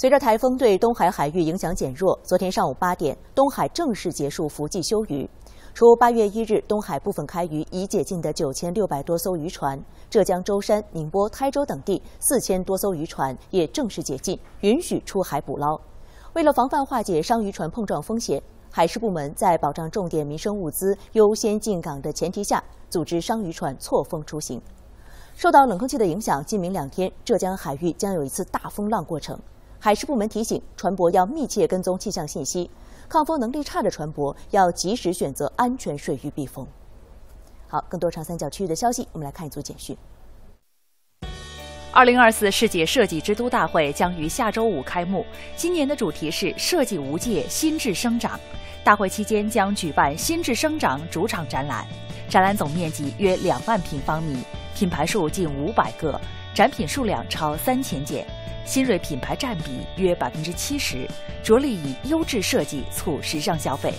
Speaker 2: 随着台风对东海海域影响减弱，昨天上午八点，东海正式结束伏季休渔。除八月一日东海部分开渔已解禁的九千六百多艘渔船，浙江舟山、宁波、台州等地四千多艘渔船也正式解禁，允许出海捕捞。为了防范化解商渔船碰撞风险，海事部门在保障重点民生物资优先进港的前提下，组织商渔船错峰出行。受到冷空气的影响，今明两天浙江海域将有一次大风浪过程。海事部门提醒船舶要密切跟踪气象信息，抗风能力差的船舶要及时选择安全水域避风。好，更多长三角区域的消息，我们来看一组简讯。
Speaker 25: 二零二四世界设计之都大会将于下周五开幕，今年的主题是“设计无界，心智生长”。大会期间将举办“心智生长”主场展览，展览总面积约两万平方米，品牌数近五百个，展品数量超三千件。新锐品牌占比约百分之七十，着力以优质设计促时尚消费。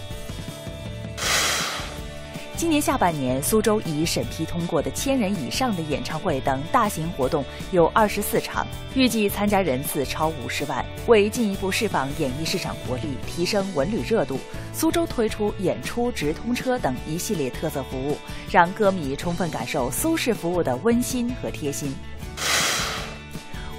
Speaker 25: 今年下半年，苏州已审批通过的千人以上的演唱会等大型活动有二十四场，预计参加人次超五十万。为进一步释放演艺市场活力，提升文旅热度，苏州推出演出直通车等一系列特色服务，让歌迷充分感受苏式服务的温馨和贴心。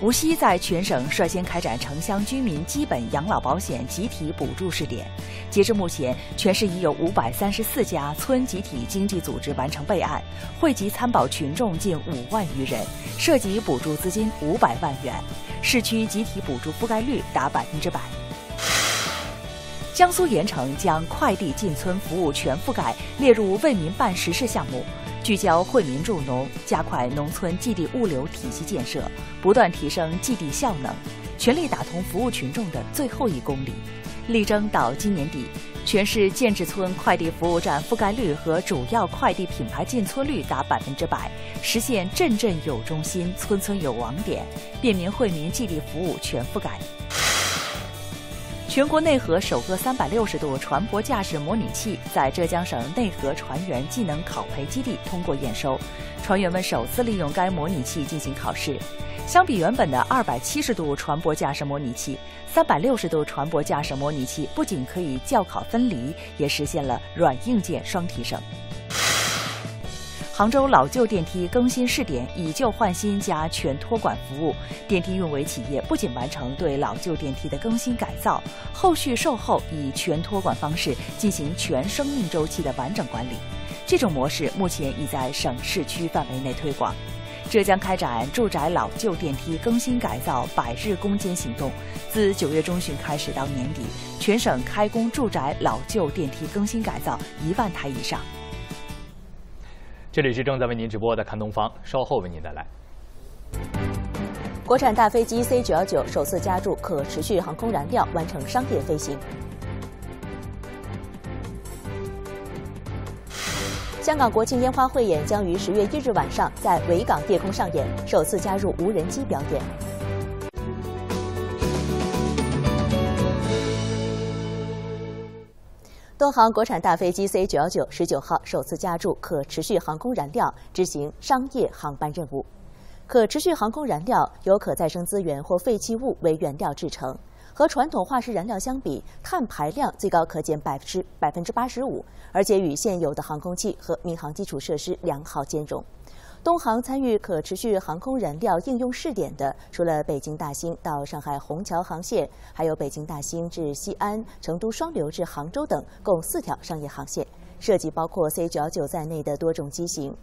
Speaker 25: 无锡在全省率先开展城乡居民基本养老保险集体补助试点，截至目前，全市已有五百三十四家村集体经济组织完成备案，惠及参保群众近五万余人，涉及补助资金五百万元，市区集体补助覆盖率达百分之百。江苏盐城将快递进村服务全覆盖列入为民办实事项目。聚焦惠民助农，加快农村寄递物流体系建设，不断提升寄递效能，全力打通服务群众的最后一公里，力争到今年底，全市建制村快递服务站覆盖率和主要快递品牌进村率达百分之百，实现镇镇有中心、村村有网点，便民惠民寄递服务全覆盖。全国内河首个三百六十度船舶驾驶模拟器在浙江省内河船员技能考培基地通过验收，船员们首次利用该模拟器进行考试。相比原本的二百七十度船舶驾驶模拟器，三百六十度船舶驾驶模拟器不仅可以教考分离，也实现了软硬件双提升。杭州老旧电梯更新试点以旧换新加全托管服务，电梯运维企业不仅完成对老旧电梯的更新改造，后续售后以全托管方式进行全生命周期的完整管理。这种模式目前已在省市区范围内推广。浙江开展住宅老旧电梯更新改造百日攻坚行动，自九月中旬开始到年底，全省开工住宅老旧电梯更新改造一万台以上。
Speaker 1: 这里是正在为您直播的看东方，稍后为您带来。
Speaker 2: 国产大飞机 C 九幺九首次加注可持续航空燃料，完成商业飞行。香港国庆烟花汇演将于十月一日晚上在维港夜空上演，首次加入无人机表演。东航国产大飞机 C 九幺九十九号首次加注可持续航空燃料，执行商业航班任务。可持续航空燃料由可再生资源或废弃物为原料制成，和传统化石燃料相比，碳排量最高可减百分之百分之八十五，而且与现有的航空器和民航基础设施良好兼容。东航参与可持续航空燃料应用试点的，除了北京大兴到上海虹桥航线，还有北京大兴至西安、成都双流至杭州等共四条商业航线，涉及包括 C 九幺九在内的多种机型。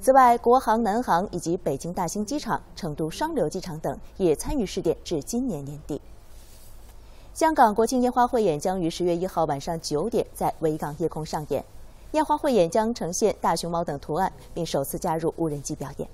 Speaker 2: 此外，国航、南航以及北京大兴机场、成都双流机场等也参与试点，至今年年底。香港国庆烟花汇演将于十月一号晚上九点在维港夜空上演。烟花汇演将呈现大熊猫等图案，并首次加入无人机表演。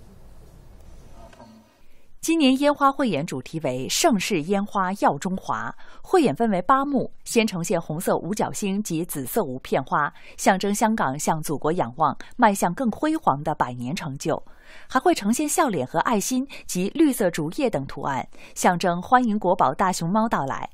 Speaker 25: 今年烟花汇演主题为“盛世烟花耀中华”，汇演分为八幕，先呈现红色五角星及紫色五片花，象征香港向祖国仰望、迈向更辉煌的百年成就；还会呈现笑脸和爱心及绿色竹叶等图案，象征欢迎国宝大熊猫到来。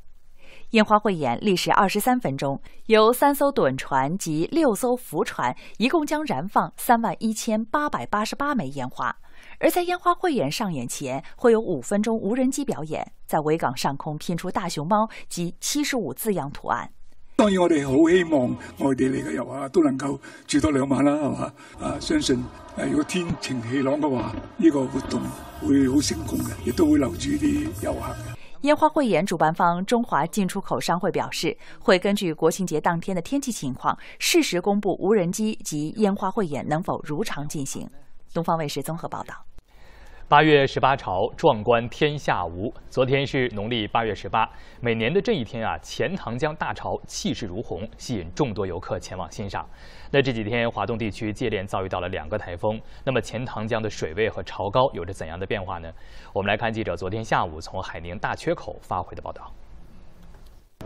Speaker 25: 烟花汇演历时二十三分钟，由三艘趸船及六艘浮船，一共将燃放三万一千八百八十八枚烟花。而在烟花汇演上演前，会有五分钟无人机表演，在维港上空拼出大熊猫及七十五字样图案。
Speaker 40: 当然，我哋好希望外地嚟嘅游客都能够住多两晚啦，系嘛？啊，相信诶如果天晴氣朗嘅話，呢個活動會好成功嘅，亦都會留住啲遊客嘅。
Speaker 25: 烟花汇演主办方中华进出口商会表示，会根据国庆节当天的天气情况，适时公布无人机及烟花汇演能否如常进行。东方卫视综合报道。
Speaker 1: 八月十八潮，壮观天下无。昨天是农历八月十八，每年的这一天啊，钱塘江大潮气势如虹，吸引众多游客前往欣赏。那这几天华东地区接连遭遇到了两个台风，那么钱塘江的水位和潮高有着怎样的变化呢？我们来看记者昨天下午从海宁大缺口发回的报道。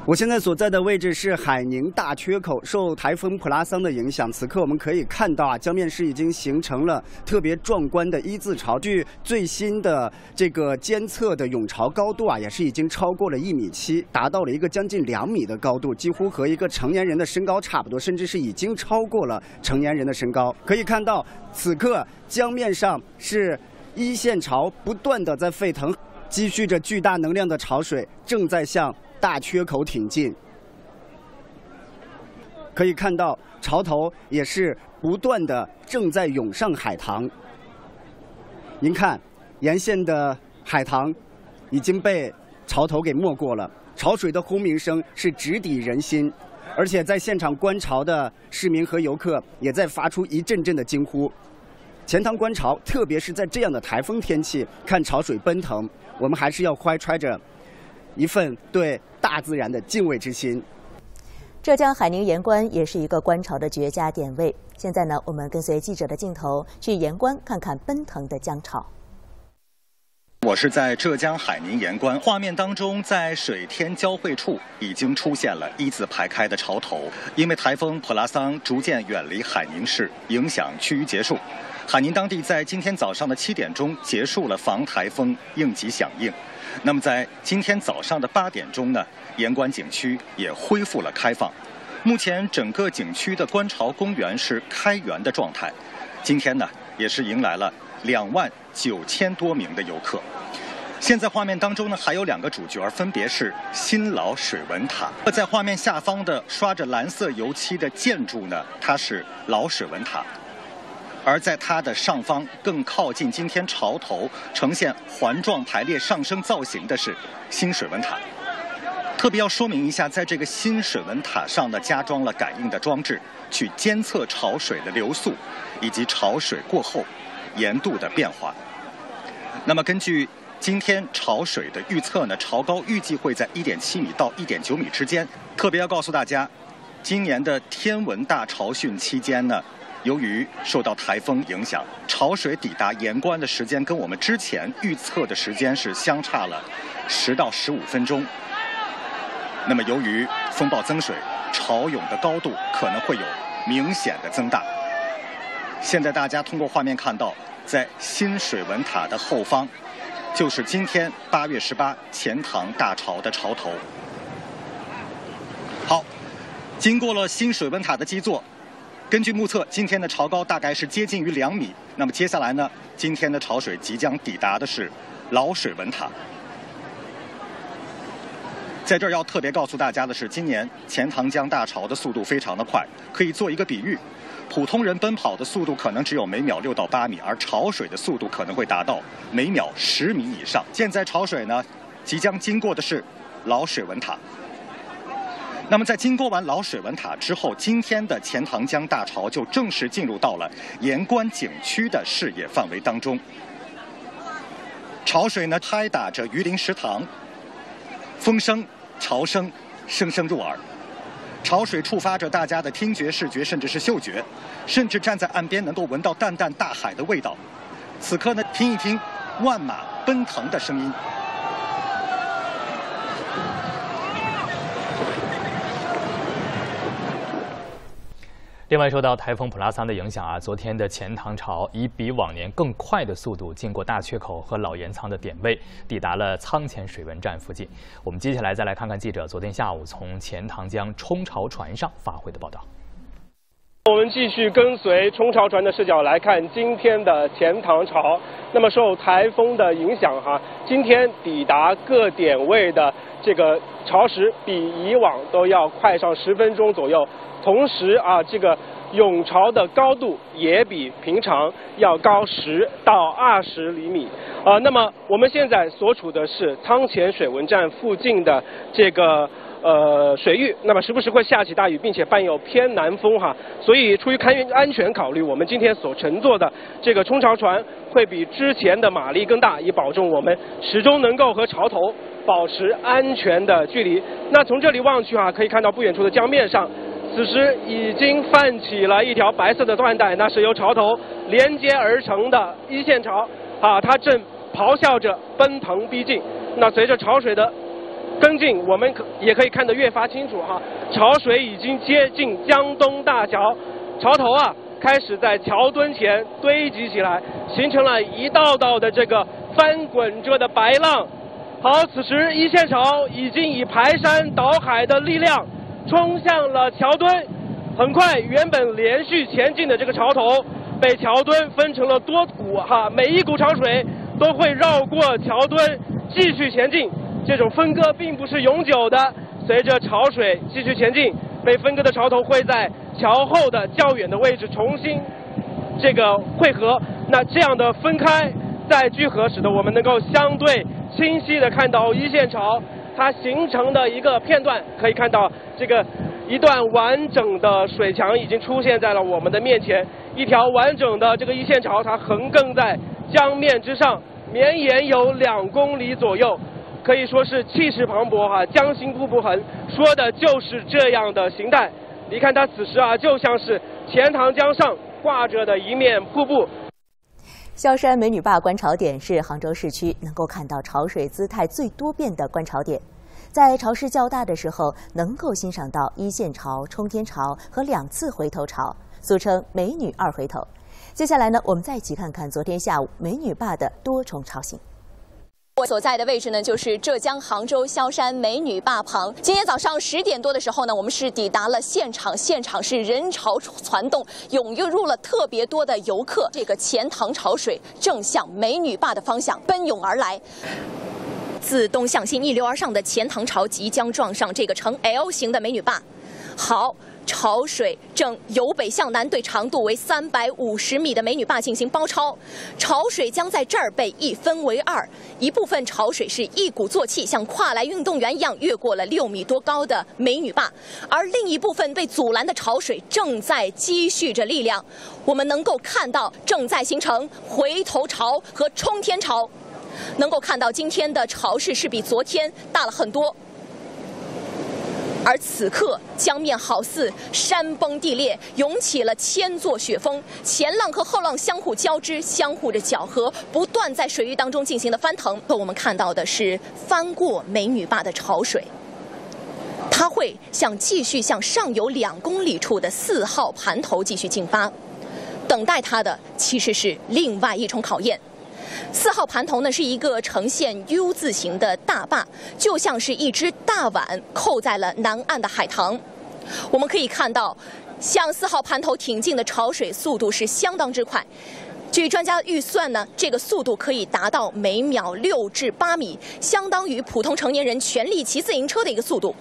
Speaker 41: 我现在所在的位置是海宁大缺口，受台风普拉桑的影响，此刻我们可以看到啊，江面是已经形成了特别壮观的一字潮。据最新的这个监测的涌潮高度啊，也是已经超过了一米七，达到了一个将近两米的高度，几乎和一个成年人的身高差不多，甚至是已经超过了成年人的身高。可以看到，此刻江面上是一线潮不断的在沸腾，积蓄着巨大能量的潮水正在向。大缺口挺进，可以看到潮头也是不断的正在涌上海塘。您看，沿线的海棠已经被潮头给没过了，潮水的轰鸣声是直抵人心，而且在现场观潮的市民和游客也在发出一阵阵的惊呼。钱塘观潮，特别是在这样的台风天气看潮水奔腾，我们还是要怀揣着。一份对大自然的敬畏之心。
Speaker 2: 浙江海宁盐官也是一个观潮的绝佳点位。现在呢，我们跟随记者的镜头去盐官看看奔腾的江潮。
Speaker 42: 我是在浙江海宁盐官，画面当中，在水天交汇处已经出现了一字排开的潮头。因为台风普拉桑逐渐远离海宁市，影响趋于结束。海宁当地在今天早上的七点钟结束了防台风应急响应。那么在今天早上的八点钟呢，盐官景区也恢复了开放。目前整个景区的观潮公园是开园的状态。今天呢，也是迎来了两万九千多名的游客。现在画面当中呢，还有两个主角，分别是新老水文塔。在画面下方的刷着蓝色油漆的建筑呢，它是老水文塔。而在它的上方，更靠近今天潮头呈现环状排列上升造型的是新水文塔。特别要说明一下，在这个新水文塔上呢，加装了感应的装置，去监测潮水的流速以及潮水过后盐度的变化。那么根据今天潮水的预测呢，潮高预计会在1.7米到1.9米之间。特别要告诉大家，今年的天文大潮汛期间呢。由于受到台风影响，潮水抵达盐官的时间跟我们之前预测的时间是相差了十到十五分钟。那么，由于风暴增水，潮涌的高度可能会有明显的增大。现在大家通过画面看到，在新水文塔的后方，就是今天八月十八钱塘大潮的潮头。好。经过了新水文塔的基座，根据目测，今天的潮高大概是接近于两米。那么接下来呢，今天的潮水即将抵达的是老水文塔。在这儿要特别告诉大家的是，今年钱塘江大潮的速度非常的快，可以做一个比喻，普通人奔跑的速度可能只有每秒六到八米，而潮水的速度可能会达到每秒十米以上。现在潮水呢，即将经过的是老水文塔。那么在经过完老水文塔之后，今天的钱塘江大潮就正式进入到了盐官景区的视野范围当中。潮水呢拍打着鱼鳞石塘，风声。潮声声声入耳，潮水触发着大家的听觉、视觉，甚至是嗅觉，甚至站在岸边能够闻到淡淡大海的味道。此刻呢，听一听万马奔腾的声音。
Speaker 1: 另外，受到台风普拉桑的影响啊，昨天的钱塘潮以比往年更快的速度经过大缺口和老盐仓的点位，抵达了仓前水文站附近。我们接下来再来看看记者昨天下午从钱塘江冲潮船上发回的报道。
Speaker 43: 我们继续跟随冲潮船的视角来看今天的钱塘潮。那么受台风的影响哈，今天抵达各点位的这个潮时比以往都要快上十分钟左右。同时啊，这个涌潮的高度也比平常要高十到二十厘米啊。那么我们现在所处的是仓前水文站附近的这个呃水域，那么时不时会下起大雨，并且伴有偏南风哈。所以出于开运安全考虑，我们今天所乘坐的这个冲潮船会比之前的马力更大，以保证我们始终能够和潮头保持安全的距离。那从这里望去啊，可以看到不远处的江面上。此时已经泛起了一条白色的缎带，那是由潮头连接而成的一线潮，啊，它正咆哮着奔腾逼近。那随着潮水的跟进，我们可也可以看得越发清楚哈，潮水已经接近江东大桥，潮头啊开始在桥墩前堆积起来，形成了一道道的这个翻滚着的白浪。好，此时一线潮已经以排山倒海的力量。冲向了桥墩，很快，原本连续前进的这个潮头被桥墩分成了多股哈，每一股潮水都会绕过桥墩继续前进。这种分割并不是永久的，随着潮水继续前进，被分割的潮头会在桥后的较远的位置重新这个汇合。那这样的分开再聚合，使得我们能够相对清晰的看到一线潮。它形成的一个片段，可以看到这个一段完整的水墙已经出现在了我们的面前。一条完整的这个一线潮，它横亘在江面之上，绵延有两公里左右，可以说是气势磅礴哈。江心瀑布痕，说的就是这样的形态。你看它此时啊，就像是钱塘江上挂着的一面瀑布。
Speaker 2: 萧山美女坝观潮点是杭州市区能够看到潮水姿态最多变的观潮点，在潮势较大的时候，能够欣赏到一线潮、冲天潮和两次回头潮，俗称“美女二回头”。接下来呢，我们再一起看看昨天下午美女坝的多重潮形。
Speaker 44: 我所在的位置呢，就是浙江杭州萧山美女坝旁。今天早上十点多的时候呢，我们是抵达了现场，现场是人潮攒动，涌入了特别多的游客。这个钱塘潮水正向美女坝的方向奔涌而来，自东向西逆流而上的钱塘潮即将撞上这个呈 L 型的美女坝。好。潮水正由北向南对长度为三百五十米的美女坝进行包抄，潮水将在这儿被一分为二，一部分潮水是一鼓作气，像跨栏运动员一样越过了六米多高的美女坝，而另一部分被阻拦的潮水正在积蓄着力量，我们能够看到正在形成回头潮和冲天潮，能够看到今天的潮势是比昨天大了很多。而此刻，江面好似山崩地裂，涌起了千座雪峰，前浪和后浪相互交织，相互着搅和，不断在水域当中进行的翻腾。可我们看到的是翻过美女坝的潮水，它会向继续向上游两公里处的四号盘头继续进发，等待它的其实是另外一重考验。四号盘头呢是一个呈现 U 字形的大坝，就像是一只大碗扣在了南岸的海棠。我们可以看到，向四号盘头挺进的潮水速度是相当之快。据专家预算呢，这个速度可以达到每秒六至八米，相当于普通成年人全力骑自行车的一个速度。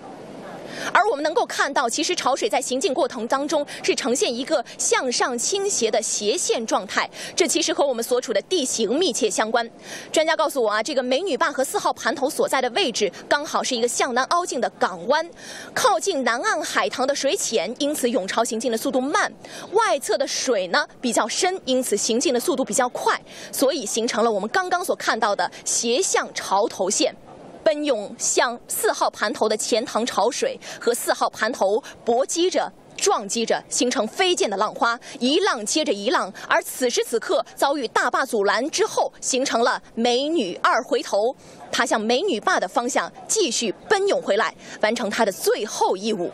Speaker 44: 而我们能够看到，其实潮水在行进过程当中是呈现一个向上倾斜的斜线状态，这其实和我们所处的地形密切相关。专家告诉我啊，这个美女坝和四号盘头所在的位置刚好是一个向南凹进的港湾，靠近南岸海塘的水浅，因此涌潮行进的速度慢；外侧的水呢比较深，因此行进的速度比较快，所以形成了我们刚刚所看到的斜向潮头线。奔涌向四号盘头的钱塘潮水和四号盘头搏击着、撞击着，形成飞溅的浪花，一浪接着一浪。而此时此刻遭遇大坝阻拦之后，形成了美女二回头，她向美女坝的方向继续奔涌回来，完成她的最后义务。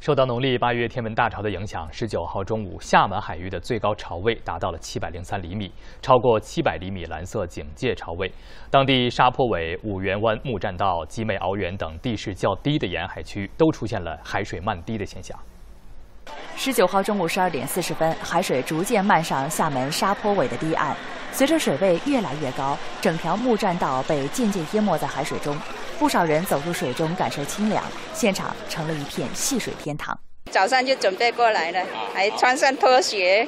Speaker 1: 受到农历八月天文大潮的影响，十九号中午，厦门海域的最高潮位达到了七百零三厘米，超过七百厘米蓝色警戒潮位。当地沙坡尾、五缘湾木栈道、集美鳌园等地势较低的沿海区都出现了海水漫堤的现象。
Speaker 25: 十九号中午十二点四十分，海水逐渐漫上厦门沙坡尾的堤岸，随着水位越来越高，整条木栈道被渐渐淹没在海水中。不少人走入水中感受清凉，现场成了一片戏水天堂。
Speaker 45: 早上就准备过来了，还穿上拖鞋，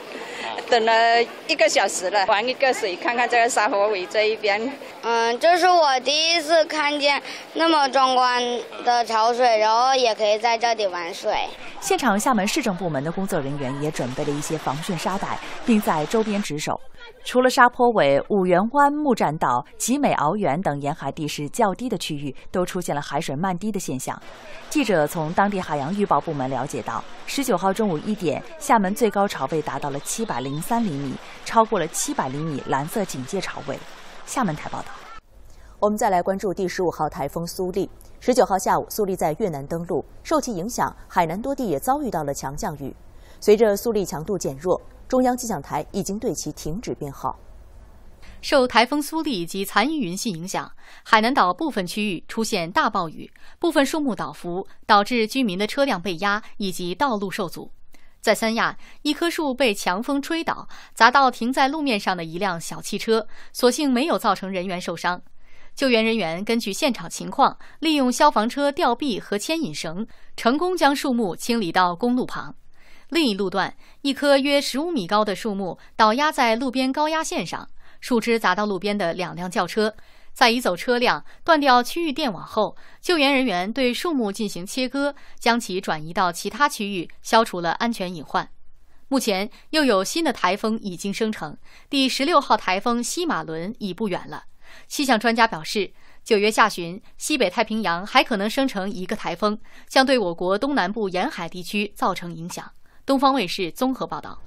Speaker 45: 等了一个小时了，玩一个水，看看这个沙河尾这一边。
Speaker 46: 嗯，这是我第一次看见那么壮观的潮水，然后也可以在这里玩水。
Speaker 25: 现场厦门市政部门的工作人员也准备了一些防汛沙袋，并在周边值守。除了沙坡尾、五缘湾木栈道、集美鳌园等沿海地势较低的区域，都出现了海水漫堤的现象。记者从当地海洋预报部门了解到，十九号中午一点，厦门最高潮位达到了七百零三厘米，超过了七百厘米蓝色警戒潮位。厦门台报道。
Speaker 2: 我们再来关注第十五号台风苏力。十九号下午，苏力在越南登陆，受其影响，海南多地也遭遇到了强降雨。随着苏力强度减弱。中央气象台已经对其停止编号。
Speaker 22: 受台风苏力及残余云系影响，海南岛部分区域出现大暴雨，部分树木倒伏，导致居民的车辆被压以及道路受阻。在三亚，一棵树被强风吹倒，砸到停在路面上的一辆小汽车，所幸没有造成人员受伤。救援人员根据现场情况，利用消防车吊臂和牵引绳，成功将树木清理到公路旁。另一路段，一棵约十五米高的树木倒压在路边高压线上，树枝砸到路边的两辆轿车，在移走车辆、断掉区域电网后，救援人员对树木进行切割，将其转移到其他区域，消除了安全隐患。目前又有新的台风已经生成，第十六号台风西马伦已不远了。气象专家表示，九月下旬，西北太平洋还可能生成一个台风，将对我国东南部沿海地区造成影响。东方卫视综合报道：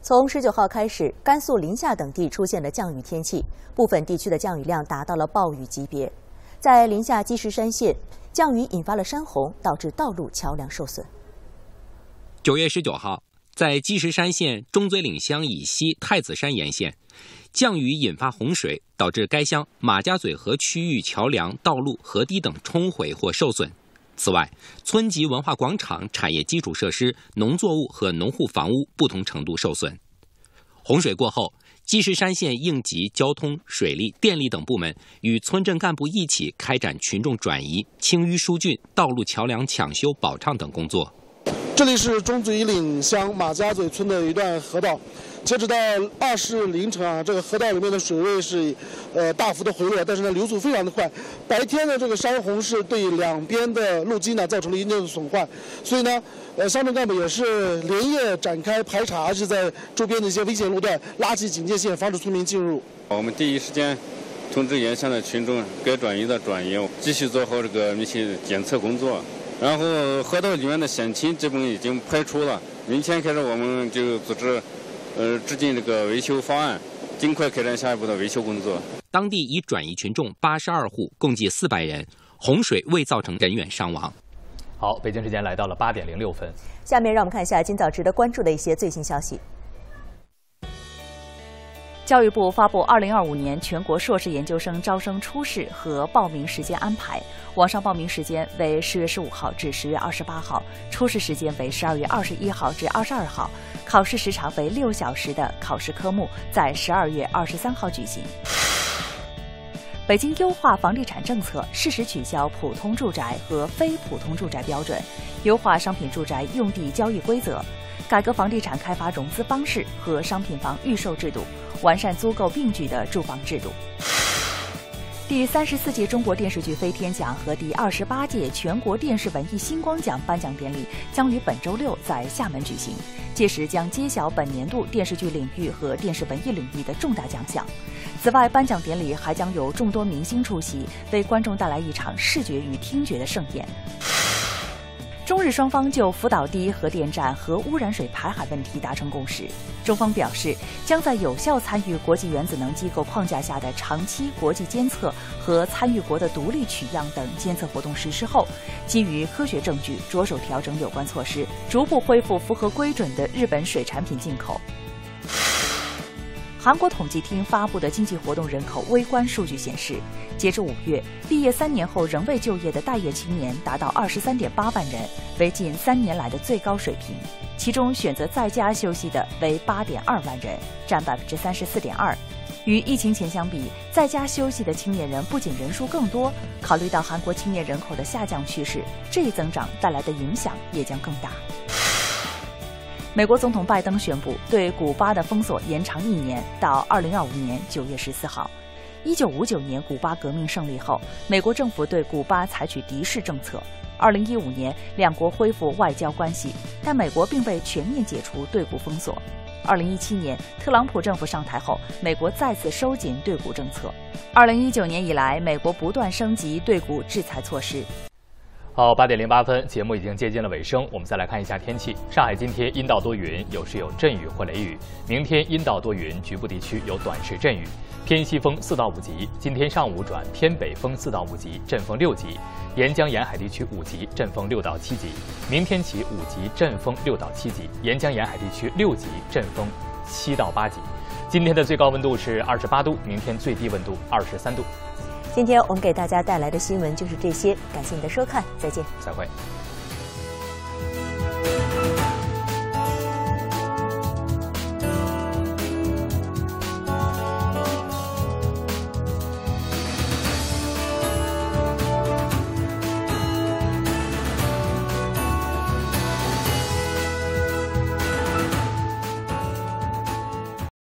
Speaker 2: 从十九号开始，甘肃临夏等地出现了降雨天气，部分地区的降雨量达到了暴雨级别。在临夏积石山县，降雨引发了山洪，导致道路桥梁受损。
Speaker 47: 九月十九号，在积石山县中嘴岭乡以西太子山沿线，降雨引发洪水，导致该乡马家嘴河区域桥梁、道路、河堤等冲毁或受损。此外，村级文化广场产业基础设施、农作物和农户房屋不同程度受损。洪水过后，积石山县应急、交通、水利、电力等部门与村镇干部一起开展群众转移、清淤疏浚、道路桥梁抢修保障等工作。
Speaker 48: 这里是中嘴岭乡马家嘴村的一段河道。截止到二十凌晨啊，这个河道里面的水位是，呃，大幅的回落，但是呢，流速非常的快。白天的这个山洪是对两边的路基呢造成了一定的损坏，所以呢，呃，乡镇干部也是连夜展开排查，是在周边的一些危险路段拉起警戒线，防止村民进入。
Speaker 49: 我们第一时间通知沿线的群众，该转移的转移，继续做好这个密切检测工作。然后河道里面的险情基本已经排除了，明天开始我们就组织。呃，制定这个维修方案，尽快开展下一步的维修工作。
Speaker 47: 当地已转移群众八十二户，共计四百人，洪水未造成人员伤亡。
Speaker 1: 好，北京时间来到了八点零六分，
Speaker 2: 下面让我们看一下今早值得关注的一些最新消息。
Speaker 25: 教育部发布二零二五年全国硕士研究生招生初试和报名时间安排。网上报名时间为十月十五号至十月二十八号，初试时间为十二月二十一号至二十二号，考试时长为六小时的考试科目在十二月二十三号举行。北京优化房地产政策，适时取消普通住宅和非普通住宅标准，优化商品住宅用地交易规则，改革房地产开发融资方式和商品房预售制度。完善租购并举的住房制度。第三十四届中国电视剧飞天奖和第二十八届全国电视文艺星光奖颁奖典礼将于本周六在厦门举行，届时将揭晓本年度电视剧领域和电视文艺领域的重大奖项。此外，颁奖典礼还将有众多明星出席，为观众带来一场视觉与听觉的盛宴。中日双方就福岛第一核电站核污染水排海问题达成共识。中方表示，将在有效参与国际原子能机构框架下的长期国际监测和参与国的独立取样等监测活动实施后，基于科学证据，着手调整有关措施，逐步恢复符合规准的日本水产品进口。韩国统计厅发布的经济活动人口微观数据显示，截至五月，毕业三年后仍未就业的待业青年达到二十三点八万人，为近三年来的最高水平。其中，选择在家休息的为八点二万人，占百分之三十四点二。与疫情前相比，在家休息的青年人不仅人数更多，考虑到韩国青年人口的下降趋势，这一增长带来的影响也将更大。美国总统拜登宣布对古巴的封锁延长一年，到二零二五年九月十四号。一九五九年古巴革命胜利后，美国政府对古巴采取敌视政策。二零一五年，两国恢复外交关系，但美国并未全面解除对古封锁。二零一七年，特朗普政府上台后，美国再次收紧对古政策。二零一九年以来，美国不断升级对古制裁措施。
Speaker 1: 好，八点零八分，节目已经接近了尾声。我们再来看一下天气。上海今天阴到多云，有时有阵雨或雷雨。明天阴到多云，局部地区有短时阵雨，偏西风四到五级。今天上午转偏北风四到五级，阵风六级。沿江沿海地区五级，阵风六到七级。明天起五级，阵风六到七级。沿江沿海地区六级，阵风七到八级。今天的最高温度是二十八度，明天最低温度二十三度。
Speaker 2: 今天我们给大家带来的新闻就是这些，感谢你的收看，再见，
Speaker 1: 再会。